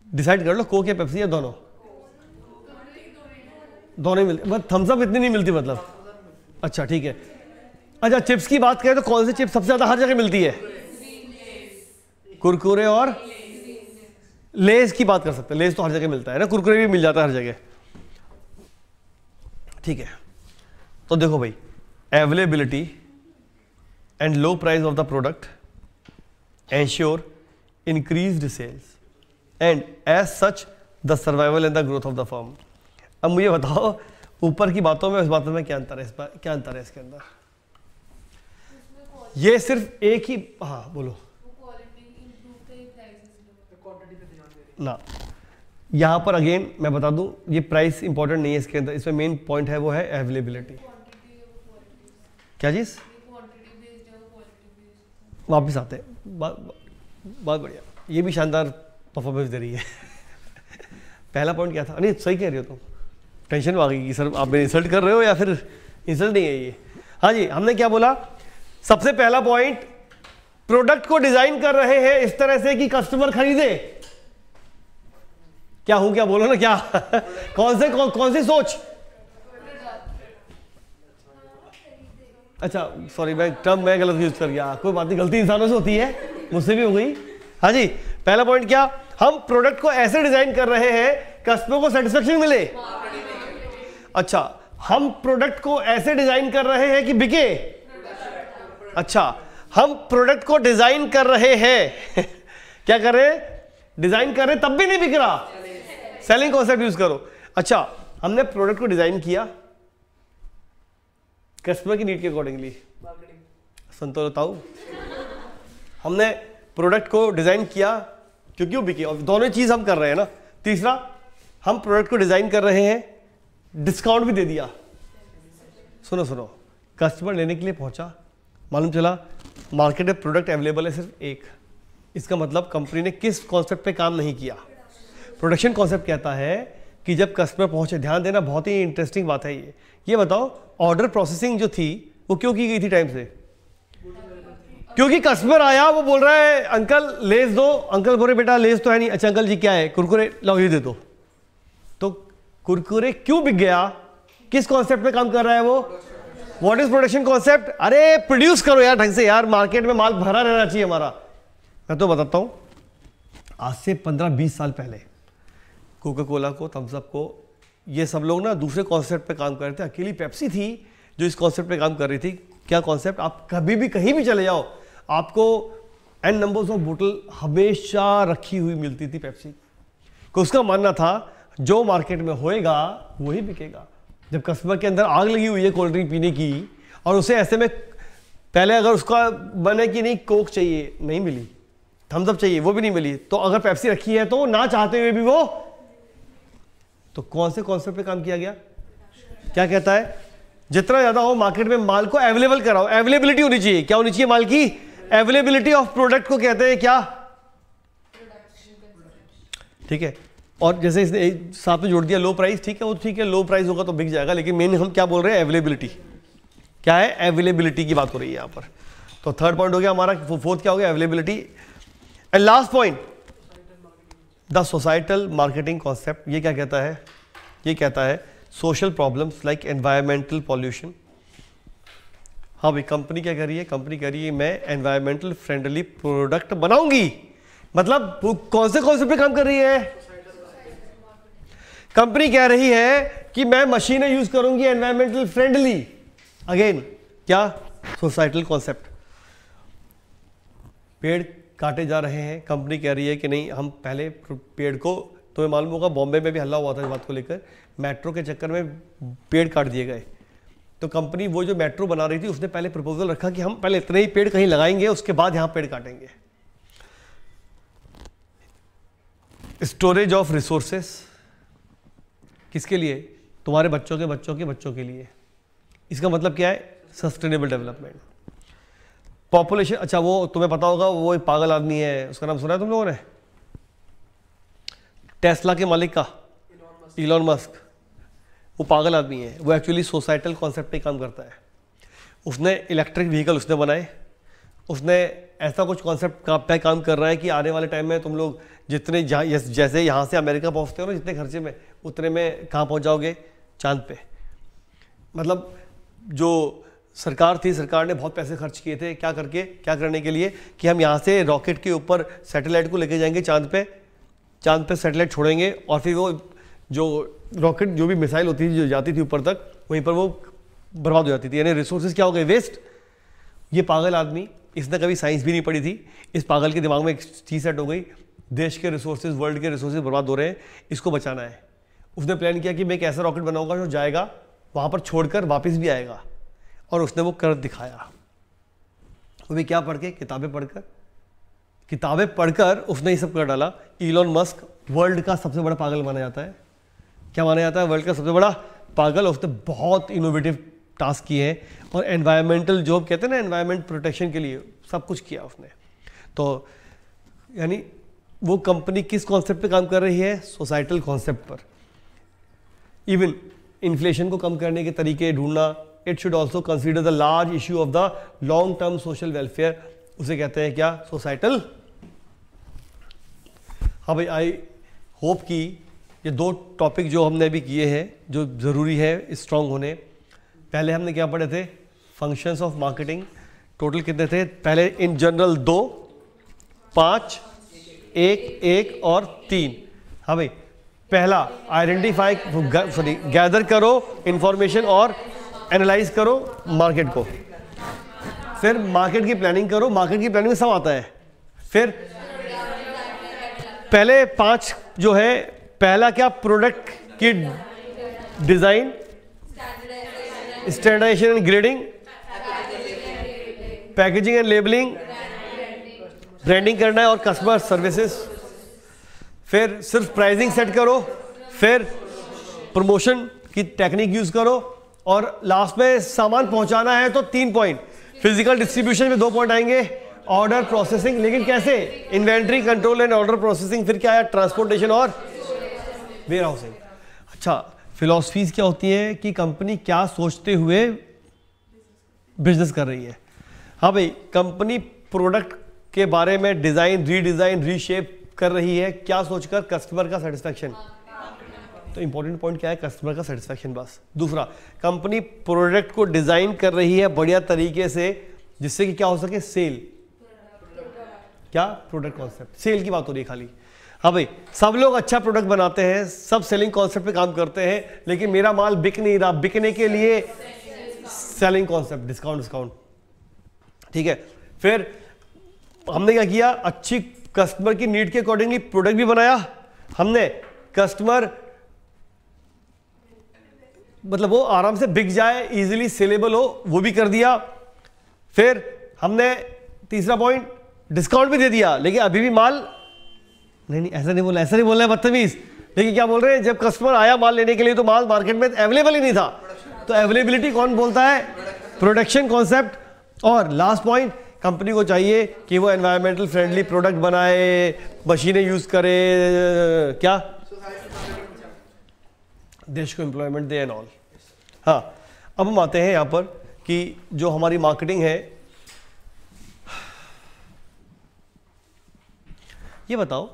डिसाइड कर लो कोक या पेप्सी या दोनों। दोनों ही मिलती बस थम्सअप इतनी नहीं मिलती मतलब। अच्छा ठीक है। अच्छा चिप्स की बात करें तो कौन सी चिप्स सबसे ज़्यादा हर जगह मिलती है? कुरकुरे और लेस की बात कर सकते हैं। लेस तो हर जगह मिलता है ना, कुरकुरे भी मिल जाता है हर जगह। ठीक है। तो देखो भाई availability and low price of the product ensure increase sales and as such the survival and the growth of the firm अब मुझे बताओ, ऊपर की बातों में, उस बातों में क्या अंतर है इस पर क्या अंतर है इसके अंदर? ये सिर्फ़ एक ही हाँ बोलो। ना। यहाँ पर अगेन मैं बता दूँ, ये प्राइस इंपॉर्टेंट नहीं है इसके अंदर, इसमें मेन पॉइंट है वो है अवेलेबिलिटी क्या चीज़? वापस आते हैं। बहुत बढ़िया। ये भी शानदार परफॉर्मेंस दे रही है। पहला पॉइंट क्या था? नहीं सही कह रही हो तुम। टेंशन में आ गई कि सर आप मेरे इंसल्ट कर रहे हो या फिर इंसल्ट नहीं है ये? हाँ जी हमने क्या बोला? सबसे पहला पॉइंट प्रोडक्ट को डिज़ाइन कर रहे हैं इस तरह से कि कस्टमर खरीदे। क्या हूँ क्या बोलो ना क्या? कौन से कौन, कौन सी सोच? अच्छा सॉरी मैं टर्म मैं गलत यूज़ कर गया। कोई बात नहीं, गलती इंसानों से होती है, मुझसे भी हो गई। हाँ जी, पहला पॉइंट क्या? हम प्रोडक्ट को ऐसे डिज़ाइन कर रहे हैं कस्टमर को सेटिस्फेक्शन मिले। अच्छा हम प्रोडक्ट को ऐसे डिज़ाइन कर रहे हैं कि बिके? अच्छा हम प्रोडक्ट को डिज़ाइन कर रहे हैं। क्या कर रहे डिज़ाइन कर रहे तब भी नहीं बिक रहा। सेलिंग कॉन्सेप्ट यूज़ करो। अच्छा हमने प्रोडक्ट को डिज़ाइन किया कस्टमर की नीड के अकॉर्डिंगली संतो बताऊ हमने प्रोडक्ट को डिज़ाइन किया क्योंकि वो बिके और दोनों चीज़ हम कर रहे हैं ना। तीसरा हम प्रोडक्ट को डिज़ाइन कर रहे हैं डिस्काउंट भी दे दिया। सुनो सुनो। कस्टमर लेने के लिए पहुँचा। मालूम चला मार्केट में प्रोडक्ट अवेलेबल है सिर्फ़ एक। इसका मतलब कंपनी ने किस कॉन्सेप्ट पे काम नहीं किया। प्रोडक्शन कॉन्सेप्ट कहता है कि जब कस्टमर पहुँचे, ध्यान देना बहुत ही इंटरेस्टिंग बात है ये। ये बताओ ऑर्डर प्रोसेसिंग जो थी, वो क्यों की गई थी टाइम से? क्योंकि कस्टमर आया, वो बोल रहा है, अंकल, लेस दो। अंकल बोले बेटा, लेस तो है नहीं। अच्छा अंकल जी, क्या है? कुरकुरे लाओ, ये दे दो। तो कुरकुरे क्यों बिक गया? किस कॉन्सेप्ट में काम कर रहा है वो? व्हाट इज़ प्रोडक्शन कॉन्सेप्ट अरे प्रोड्यूस करो यार, ढंग से यार। मार्केट में माल भरा रहना चाहिए हमारा। मैं तो बताता हूँ, आज से 15-20 साल पहले कोका कोला को थम्सअप को, ये सब लोग ना दूसरे कॉन्सेप्ट पे काम कर रहे थे। अकेली पेप्सी थी जो इस कॉन्सेप्ट पे काम कर रही थी। क्या कॉन्सेप्ट आप कभी भी कहीं भी चले जाओ, आपको एन नंबर्स ऑफ़ बोतल हमेशा रखी हुई मिलती थी पेप्सी को उसका मानना था, जो मार्केट में होएगा, वही बिकेगा। जब कस्टमर के अंदर आग लगी हुई है कोल्ड ड्रिंक पीने की, और उसे ऐसे में पहले अगर उसका बने कि नहीं कोक चाहिए, नहीं मिली। थम्सअप चाहिए, वो भी नहीं मिली। तो अगर पेप्सी रखी है तो ना चाहते हुए भी वो तो कौन से कॉन्सेप्ट पे काम किया गया? क्या कहता है? जितना ज़्यादा हो मार्केट में माल को अवेलेबल कराओ। अवेलेबिलिटी होनी चाहिए। क्या होनी चाहिए माल की? अवेलेबिलिटी ऑफ़ प्रोडक्ट को कहते हैं क्या? ठीक है। और जैसे इसने साथ में जोड़ दिया लो प्राइस ठीक है, वो ठीक है लो प्राइस होगा तो बिक जाएगा, लेकिन मेन हम क्या बोल रहे हैं? अवेलेबिलिटी क्या है? अवेलेबिलिटी की बात हो रही है यहाँ पर। तो थर्ड पॉइंट हो गया हमारा फोर्थ क्या हो गया? Availability and last point the societal marketing concept, ये क्या कहता है? ये कहता है, social problems like environmental pollution. हाँ भाई, कंपनी क्या कर रही है? कंपनी कह रही है, मैं एनवायरमेंटल फ्रेंडली प्रोडक्ट बनाऊँगी। मतलब कौन से कौन से पे काम कर रही है? कंपनी कह रही है कि मैं मशीनें यूज़ करूँगी एनवायरमेंटल फ्रेंडली अगेन क्या? सोसाइटल कॉन्सेप्ट पेड़ काटे जा रहे हैं। कंपनी कह रही है कि नहीं, हम पहले पेड़ को, तुम्हें मालूम होगा बॉम्बे में भी हल्ला हुआ था इस बात को लेकर। मेट्रो के चक्कर में पेड़ काट दिए गए। तो कंपनी वो जो मेट्रो बना रही थी, उसने पहले प्रपोजल रखा कि हम पहले इतने ही पेड़ कहीं लगाएँगे, उसके बाद यहाँ पेड़ काटेंगे। स्टोरेज ऑफ़ रिसोर्सेस किसके लिए? तुम्हारे बच्चों के बच्चों के बच्चों के लिए। इसका मतलब क्या है? सस्टेनेबल डेवलपमेंट पॉपुलेशन अच्छा वो तुम्हें पता होगा, वो एक पागल आदमी है, उसका नाम सुना है तुम लोगों ने? टेस्ला के मालिक का। इलॉन मस्क वो पागल आदमी है, वो एक्चुअली सोसाइटल कॉन्सेप्ट पे काम करता है। उसने इलेक्ट्रिक व्हीकल उसने बनाए। उसने ऐसा कुछ कॉन्सेप्ट का पे काम कर रहा है कि आने वाले टाइम में तुम लोग जितने जैसे यहाँ से अमेरिका पहुँचते हो ना, जितने खर्चे में, उतने में कहाँ पहुँच जाओगे? चाँद पे। मतलब जो सरकार थी, सरकार ने बहुत पैसे खर्च किए थे, क्या करके, क्या करने के लिए कि हम यहाँ से रॉकेट के ऊपर सैटेलाइट को लेके जाएँगे चाँद पे चाँद पे सैटेलाइट छोड़ेंगे और फिर वो जो रॉकेट, जो भी मिसाइल होती थी, जो जाती थी ऊपर तक, वहीं पर वो बर्बाद हो जाती थी। यानी रिसोर्सेज क्या हो गए? वेस्ट ये पागल आदमी, इसने कभी साइंस भी नहीं पढ़ी थी। इस पागल के दिमाग में एक चीज़ सेट हो गई, देश के रिसोर्सेज वर्ल्ड के रिसोर्सेज बर्बाद हो रहे हैं, इसको बचाना है। उसने प्लान किया कि मैं एक ऐसा रॉकेट बनाऊँगा जो जाएगा, वहाँ पर छोड़कर वापस भी आएगा। और उसने वो कर दिखाया। वो भी क्या पढ़ के? किताबें पढ़कर। किताबें पढ़कर उसने ये सब कर डाला इलॉन मस्क वर्ल्ड का सबसे बड़ा पागल माना जाता है। क्या माना जाता है? वर्ल्ड का सबसे बड़ा पागल। उसने बहुत इनोवेटिव टास्क किए हैं और एनवायरमेंटल जॉब कहते हैं ना एनवायरमेंट प्रोटेक्शन के लिए सब कुछ किया उसने। तो यानी वो कंपनी किस कॉन्सेप्ट पे काम कर रही है? सोसाइटल कॉन्सेप्ट पर। इवन इन्फ्लेशन को कम करने के तरीके ढूंढना it should also consider the large issue of the long term social welfare उसे कहते हैं क्या? सोसाइटल हाँ भाई आई होप कि ये दो टॉपिक जो हमने अभी किए हैं, जो ज़रूरी है स्ट्रांग होने। पहले हमने क्या पढ़े थे? फ़ंक्शंस ऑफ़ मार्केटिंग टोटल कितने थे? पहले इन जनरल दो, पाँच, एक एक और तीन। हाँ भाई, पहला आइडेंटिफाई सॉरी गैदर करो इंफॉर्मेशन और एनालाइज करो मार्केट को। फिर मार्केट की प्लानिंग करो मार्केट की प्लानिंग में सब आता है। फिर पहले पाँच जो है, पहला क्या प्रोडक्ट की design standardisation and grading packaging and labelling branding करना है और कस्टमर सर्विसेज़ फिर सिर्फ़ प्राइसिंग सेट करो। फिर प्रमोशन की टेक्निक यूज़ करो। और लास्ट में सामान पहुंचाना है तो तीन पॉइंट फ़िज़िकल डिस्ट्रीब्यूशन में दो पॉइंट आएँगे. ऑर्डर प्रोसेसिंग लेकिन कैसे? Inventory control and order processing फिर क्या है? ट्रांसपोर्टेशन और वेयर हाउसिंग अच्छा फिलोसफीज क्या होती है कि कंपनी क्या सोचते हुए बिज़नेस कर रही है? हाँ भाई कंपनी प्रोडक्ट के बारे में डिज़ाइन रीडिजाइन रीशेप कर रही है, क्या सोचकर कस्टमर का सेटिस्फेक्शन तो इंपॉर्टेंट पॉइंट क्या है? कस्टमर का सेटिस्फेक्शन बस। दूसरा कंपनी प्रोडक्ट को डिज़ाइन कर रही है बढ़िया तरीके से, जिससे कि क्या हो सके? सेल क्या? प्रोडक्ट कॉन्सेप्ट सेल की बात हो रही है खाली। हाँ भाई, सब लोग अच्छा प्रोडक्ट बनाते हैं, सब सेलिंग कॉन्सेप्ट पे काम करते हैं, लेकिन मेरा माल बिक नहीं रहा। बिकने के लिए सेलिंग कॉन्सेप्ट डिस्काउंट डिस्काउंट ठीक है? फिर हमने क्या किया? अच्छी कस्टमर की नीड के अकॉर्डिंगली प्रोडक्ट भी बनाया। हमने कस्टमर मतलब वो आराम से बिक जाए इजीली सेलेबल हो, वो भी कर दिया। फिर हमने तीसरा पॉइंट डिस्काउंट भी दे दिया। लेकिन अभी भी माल, नहीं नहीं, ऐसा नहीं बोला ऐसा नहीं बोलना है बदतमीज। लेकिन क्या बोल रहे हैं, जब कस्टमर आया माल लेने के लिए तो माल मार्केट में अवेलेबल ही नहीं था। तो अवेलेबिलिटी कौन बोलता है? प्रोडक्शन कॉन्सेप्ट और लास्ट पॉइंट कंपनी को चाहिए कि वो एनवायरमेंटल फ्रेंडली प्रोडक्ट बनाए, मशीनें यूज़ करे, क्या? देश को एम्प्लॉयमेंट दे एंड ऑल हाँ अब हम आते हैं यहाँ पर कि जो हमारी मार्केटिंग है ये बताओ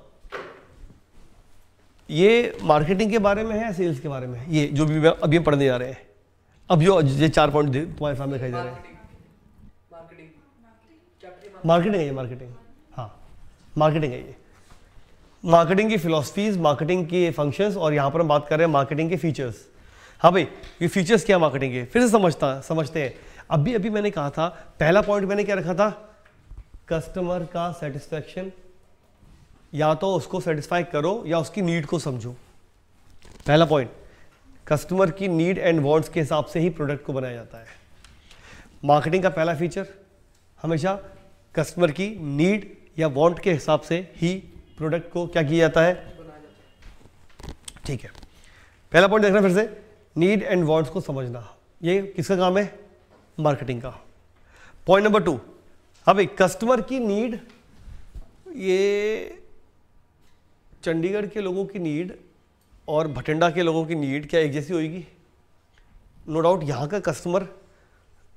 ये मार्केटिंग के बारे में है या सेल्स के बारे में ये जो भी अभी हम पढ़ने जा रहे हैं। अब जो ये चार पॉइंट तुम्हारे सामने दिखाई दे रहे हैं। मार्केटिंग है ये मार्केटिंग हाँ मार्केटिंग है ये। मार्केटिंग की फिलोसफीज मार्केटिंग के फ़ंक्शंस और यहाँ पर हम बात कर रहे हैं मार्केटिंग के फीचर्स हाँ भाई, ये फीचर्स क्या मार्केटिंग के? फिर से समझता, समझते हैं. अभी अभी मैंने कहा था, पहला पॉइंट मैंने क्या रखा था? कस्टमर का सेटिस्फैक्शन या तो उसको सेटिस्फाई करो, या उसकी नीड को समझो. पहला पॉइंट कस्टमर की नीड एंड वांट्स के हिसाब से ही प्रोडक्ट को बनाया जाता है. मार्केटिंग का पहला फीचर हमेशा कस्टमर की नीड या वांट के हिसाब से ही प्रोडक्ट को क्या किया जाता है? ठीक है। पहला पॉइंट देखना फिर से। नीड एंड वांट्स को समझना। ये किसका काम है? मार्केटिंग का। पॉइंट नंबर टू अब एक कस्टमर की नीड ये चंडीगढ़ के लोगों की नीड और भटिंडा के लोगों की नीड क्या एक जैसी होगी? नो डाउट यहाँ का कस्टमर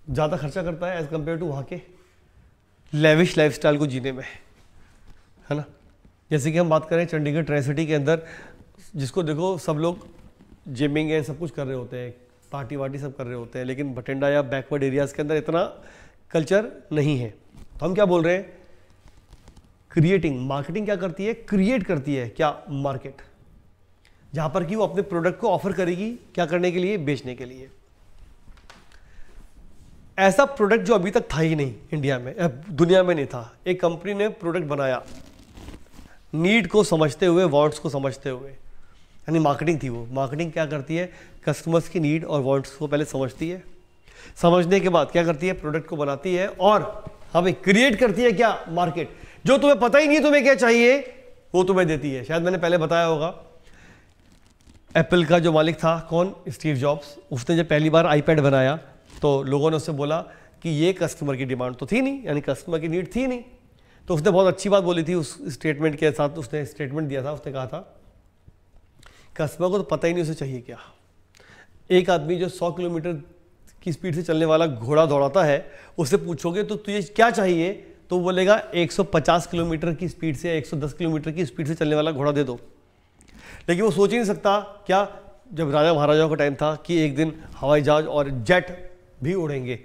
ज़्यादा खर्चा करता है एज़ कंपेयर टू वहाँ के लेविश लाइफस्टाइल को जीने में। है ना? जैसे कि हम बात करें चंडीगढ़ ट्राई सिटी के अंदर, जिसको देखो सब लोग जिमिंग है, सब कुछ कर रहे होते हैं पार्टी वार्टी सब कर रहे होते हैं, लेकिन भटिंडा या बैकवर्ड एरियाज़ के अंदर इतना कल्चर नहीं है। तो हम क्या बोल रहे हैं? क्रिएटिंग मार्केटिंग क्या करती है? क्रिएट करती है क्या? मार्केट जहाँ पर कि वो अपने प्रोडक्ट को ऑफ़र करेगी क्या करने के लिए? बेचने के लिए। ऐसा प्रोडक्ट जो अभी तक था ही नहीं इंडिया में दुनिया में नहीं था। एक कंपनी ने प्रोडक्ट बनाया। नीड को समझते हुए वांट्स को समझते हुए। यानी मार्केटिंग थी वो। मार्केटिंग क्या करती है? कस्टमर्स की नीड और वांट्स को पहले समझती है। समझने के बाद क्या करती है? प्रोडक्ट को बनाती है और हमें क्रिएट करती है क्या? मार्केट जो तुम्हें पता ही नहीं तुम्हें क्या चाहिए, वो तुम्हें देती है। शायद मैंने पहले बताया होगा। एप्पल का जो मालिक था, कौन? स्टीव जॉब्स उसने जब पहली बार आईपैड बनाया तो लोगों ने उससे बोला कि ये कस्टमर की डिमांड तो थी नहीं, यानी कस्टमर की नीड थी नहीं। तो उसने बहुत अच्छी बात बोली थी उस स्टेटमेंट के साथ, उसने स्टेटमेंट दिया था, उसने कहा था कस्टमर को तो पता ही नहीं उसे चाहिए क्या। एक आदमी जो 100 किलोमीटर की स्पीड से चलने वाला घोड़ा दौड़ाता है, उससे पूछोगे तो तुझे क्या चाहिए? तो बोलेगा 150 किलोमीटर की स्पीड से 110 किलोमीटर की स्पीड से चलने वाला घोड़ा दे दो। लेकिन वो सोच ही नहीं सकता, क्या जब राजा महाराजाओं का टाइम था कि एक दिन हवाई जहाज़ और जेट भी उड़ेंगे।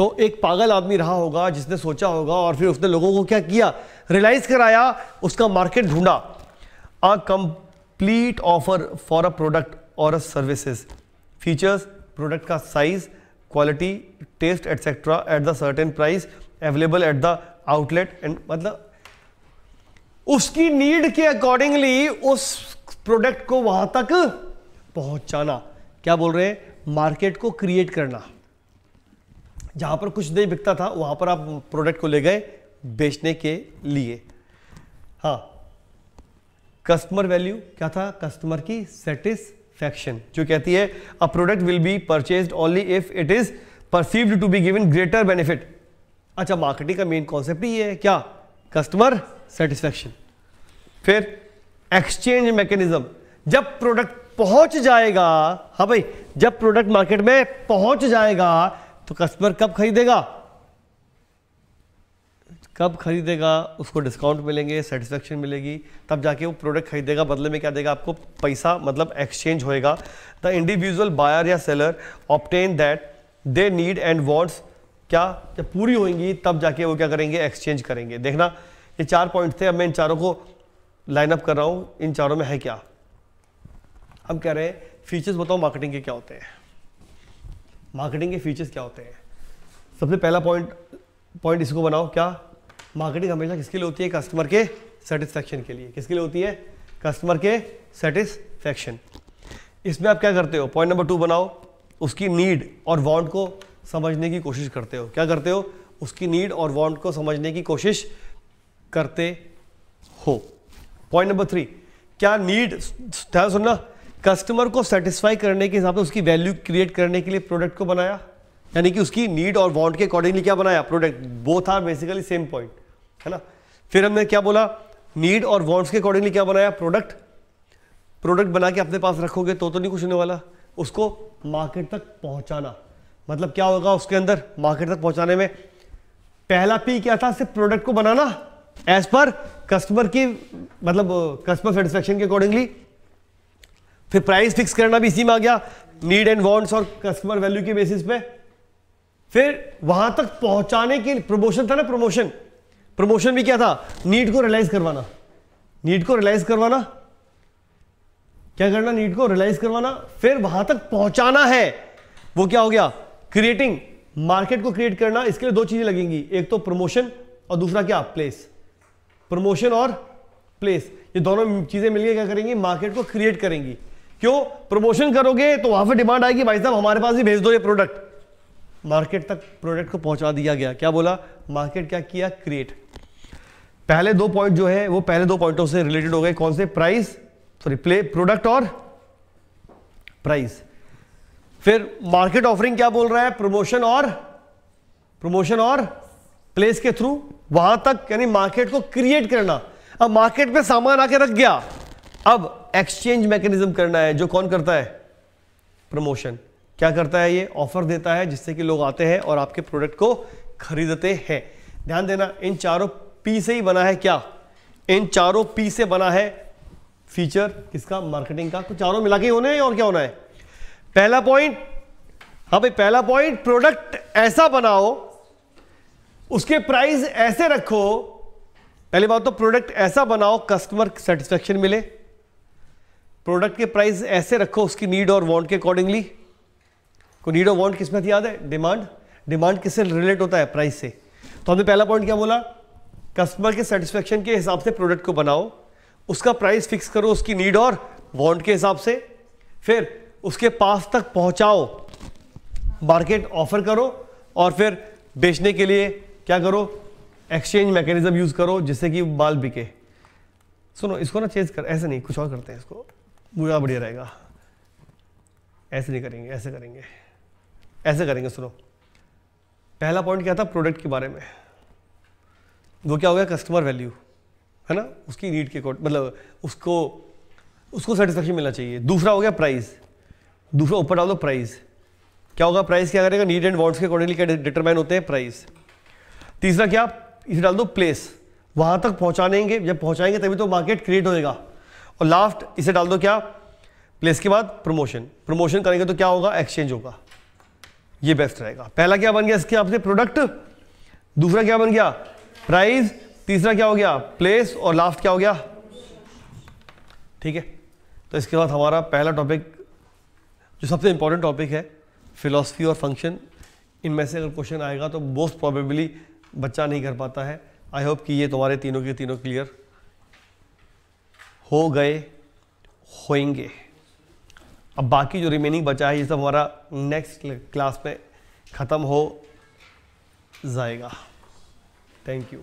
तो एक पागल आदमी रहा होगा, जिसने सोचा होगा और फिर उसने लोगों को क्या किया? रियलाइज़ कराया, उसका मार्केट ढूंढा। A complete offer for a product और अ सर्विसेज़ फीचर्स प्रोडक्ट का size quality taste etcetera at the certain price available at the outlet and मतलब उसकी नीड के अकॉर्डिंगली उस प्रोडक्ट को वहाँ तक पहुंचाना। क्या बोल रहे हैं? मार्केट को क्रिएट करना। जहाँ पर कुछ नहीं बिकता था, वहाँ पर आप प्रोडक्ट को ले गए बेचने के लिए। हाँ। कस्टमर वैल्यू क्या था? कस्टमर की सेटिस्फैक्शन जो कहती है a product will be purchase only if it is perceived to be given greater benefit अच्छा मार्केटिंग का मेन कॉन्सेप्ट ही है क्या? कस्टमर सेटिस्फैक्शन फिर एक्सचेंज मैकेनिज्म जब प्रोडक्ट पहुँच जाएगा हाँ भाई, जब प्रोडक्ट मार्केट में पहुँच जाएगा तो कस्टमर कब खरीदेगा? कब खरीदेगा? उसको डिस्काउंट मिलेंगे सेटिस्फेक्शन मिलेगी, तब जाके वो प्रोडक्ट खरीदेगा, बदले में क्या देगा आपको? पैसा मतलब एक्सचेंज होएगा। द इंडिविजुअल बायर या seller obtain that they need and wants क्या? जब पूरी होंगी तब जाके वो क्या करेंगे? एक्सचेंज करेंगे। देखना, ये चार पॉइंट थे। अब मैं इन चारों को लाइन अप कर रहा हूँ। इन चारों में है क्या? हम कह रहे हैं फीचर्स बताओ मार्केटिंग के क्या होते हैं? मार्केटिंग के फीचर्स क्या होते हैं? सबसे पहला पॉइंट पॉइंट इसको बनाओ, क्या? मार्केटिंग हमेशा किसके लिए होती है? कस्टमर के सेटिस्फैक्शन के लिए। किसके लिए होती है? कस्टमर के सेटिस्फैक्शन इसमें आप क्या करते हो? पॉइंट नंबर टू बनाओ। उसकी नीड और वांट को समझने की कोशिश करते हो। क्या करते हो? उसकी नीड और वांट को समझने की कोशिश करते हो। पॉइंट नंबर थ्री क्या नीड ध्यान सुनना कस्टमर को सेटिस्फाई करने के हिसाब से उसकी वैल्यू क्रिएट करने के लिए प्रोडक्ट को बनाया। यानी कि उसकी नीड और वांट के अकॉर्डिंगली क्या बनाया? Product both are basically same point है ना? फिर हमने क्या बोला? नीड और वांट्स के अकॉर्डिंगली क्या बनाया? प्रोडक्ट प्रोडक्ट बना के अपने पास रखोगे तो तो नहीं कुछ होने वाला। उसको मार्केट तक पहुंचाना। मतलब क्या होगा उसके अंदर? मार्केट तक पहुँचाने में पहला पी क्या था? सिर्फ़ प्रोडक्ट को बनाना। एज पर कस्टमर की मतलब कस्टमर सेटिस्फेक्शन के अकॉर्डिंगली फिर प्राइस फिक्स करना भी इसी में आ गया। नीड एंड वांट्स और कस्टमर वैल्यू के बेसिस पे। फिर वहाँ तक पहुँचाने के प्रमोशन था ना प्रमोशन प्रमोशन भी क्या था? नीड को रियलाइज़ करवाना। नीड को रियलाइज़ करवाना। क्या करना? नीड को रियलाइज़ करवाना। फिर वहाँ तक पहुंचाना है। वो क्या हो गया? क्रिएटिंग मार्केट को क्रिएट करना। इसके लिए दो चीज़ें लगेंगी। एक तो प्रमोशन और दूसरा क्या? प्लेस प्रमोशन और प्लेस ये दोनों चीज़ें मिलकर क्या करेंगी? मार्केट को क्रिएट करेंगी। क्यों? प्रमोशन करोगे तो वहाँ पर डिमांड आएगी। भाई साहब, हमारे पास ही भेज दो ये प्रोडक्ट मार्केट तक प्रोडक्ट को पहुँचा दिया गया। क्या बोला? मार्केट क्या किया? क्रिएट पहले दो पॉइंट जो है, वो पहले दो पॉइंटों से रिलेटेड हो गए। कौन से? प्राइस सॉरी प्ले प्रोडक्ट और प्राइस फिर मार्केट ऑफरिंग क्या बोल रहा है? प्रमोशन और प्रमोशन और प्लेस के थ्रू वहाँ तक, यानी मार्केट को क्रिएट करना। अब मार्केट पे सामान आके रख गया। अब एक्सचेंज मैकेनिज्म करना है, जो कौन करता है? प्रमोशन क्या करता है ये? ऑफ़र देता है, जिससे कि लोग आते हैं और आपके प्रोडक्ट को खरीदते हैं। ध्यान देना, इन चारों पी से ही बना है क्या? इन चारों पी से बना है फीचर किसका? मार्केटिंग का। तो चारों मिला के होने हैं और क्या होना है? पहला पॉइंट हाँ भाई, पहला पॉइंट प्रोडक्ट ऐसा बनाओ, उसके प्राइस ऐसे रखो। पहली बात तो प्रोडक्ट ऐसा बनाओ कस्टमर सेटिस्फेक्शन मिले। प्रोडक्ट के प्राइस ऐसे रखो उसकी नीड और वांट के अकॉर्डिंगली को नीड और वांट किसमें याद है? डिमांड डिमांड किससे रिलेट होता है? प्राइस से। तो हमने पहला पॉइंट क्या बोला? कस्टमर के सेटिस्फेक्शन के हिसाब से प्रोडक्ट को बनाओ। उसका प्राइस फिक्स करो उसकी नीड और वांट के हिसाब से। फिर उसके पास तक पहुंचाओ। मार्केट ऑफ़र करो और फिर बेचने के लिए क्या करो? एक्सचेंज मैकेनिज्म यूज़ करो जिससे कि माल बिके। सुनो, इसको ना चेंज कर, ऐसे नहीं, कुछ और करते हैं इसको। बुरा बढ़िया रहेगा। ऐसे नहीं करेंगे, ऐसे करेंगे। ऐसे करेंगे, सुनो। पहला पॉइंट क्या था? प्रोडक्ट के बारे में। वो क्या हो गया? कस्टमर वैल्यू है ना? उसकी नीड के मतलब उसको उसको सेटिस्फेक्शन मिलना चाहिए। दूसरा हो गया प्राइस दूसरा ऊपर डाल दो प्राइस क्या होगा? प्राइस क्या करेगा? नीड एंड वॉन्ट्स के अकॉर्डिंगली क्या डिटरमाइन होते हैं? प्राइस तीसरा क्या? इसे डाल दो प्लेस वहाँ तक पहुंचानेंगे जब पहुंचाएँगे तभी तो मार्केट क्रिएट होएगा। और लास्ट इसे डाल दो क्या? प्लेस के बाद प्रमोशन प्रमोशन करेंगे तो क्या होगा? एक्सचेंज होगा। ये बेस्ट रहेगा। पहला क्या बन गया इसके आपसे? प्रोडक्ट दूसरा क्या बन गया? प्राइस तीसरा क्या हो गया? प्लेस और लास्ट क्या हो गया? ठीक है? तो इसके बाद हमारा पहला टॉपिक जो सबसे इंपॉर्टेंट टॉपिक है फिलॉसफी और फ़ंक्शन इनमें से अगर क्वेश्चन आएगा तो मोस्ट प्रॉबेबली बच्चा नहीं कर पाता है। आई होप कि ये तुम्हारे तीनों के तीनों क्लियर हो गए होंगे अब बाकी जो रिमेनिंग बचा है, ये सब हमारा नेक्स्ट क्लास में ख़त्म हो जाएगा। Thank you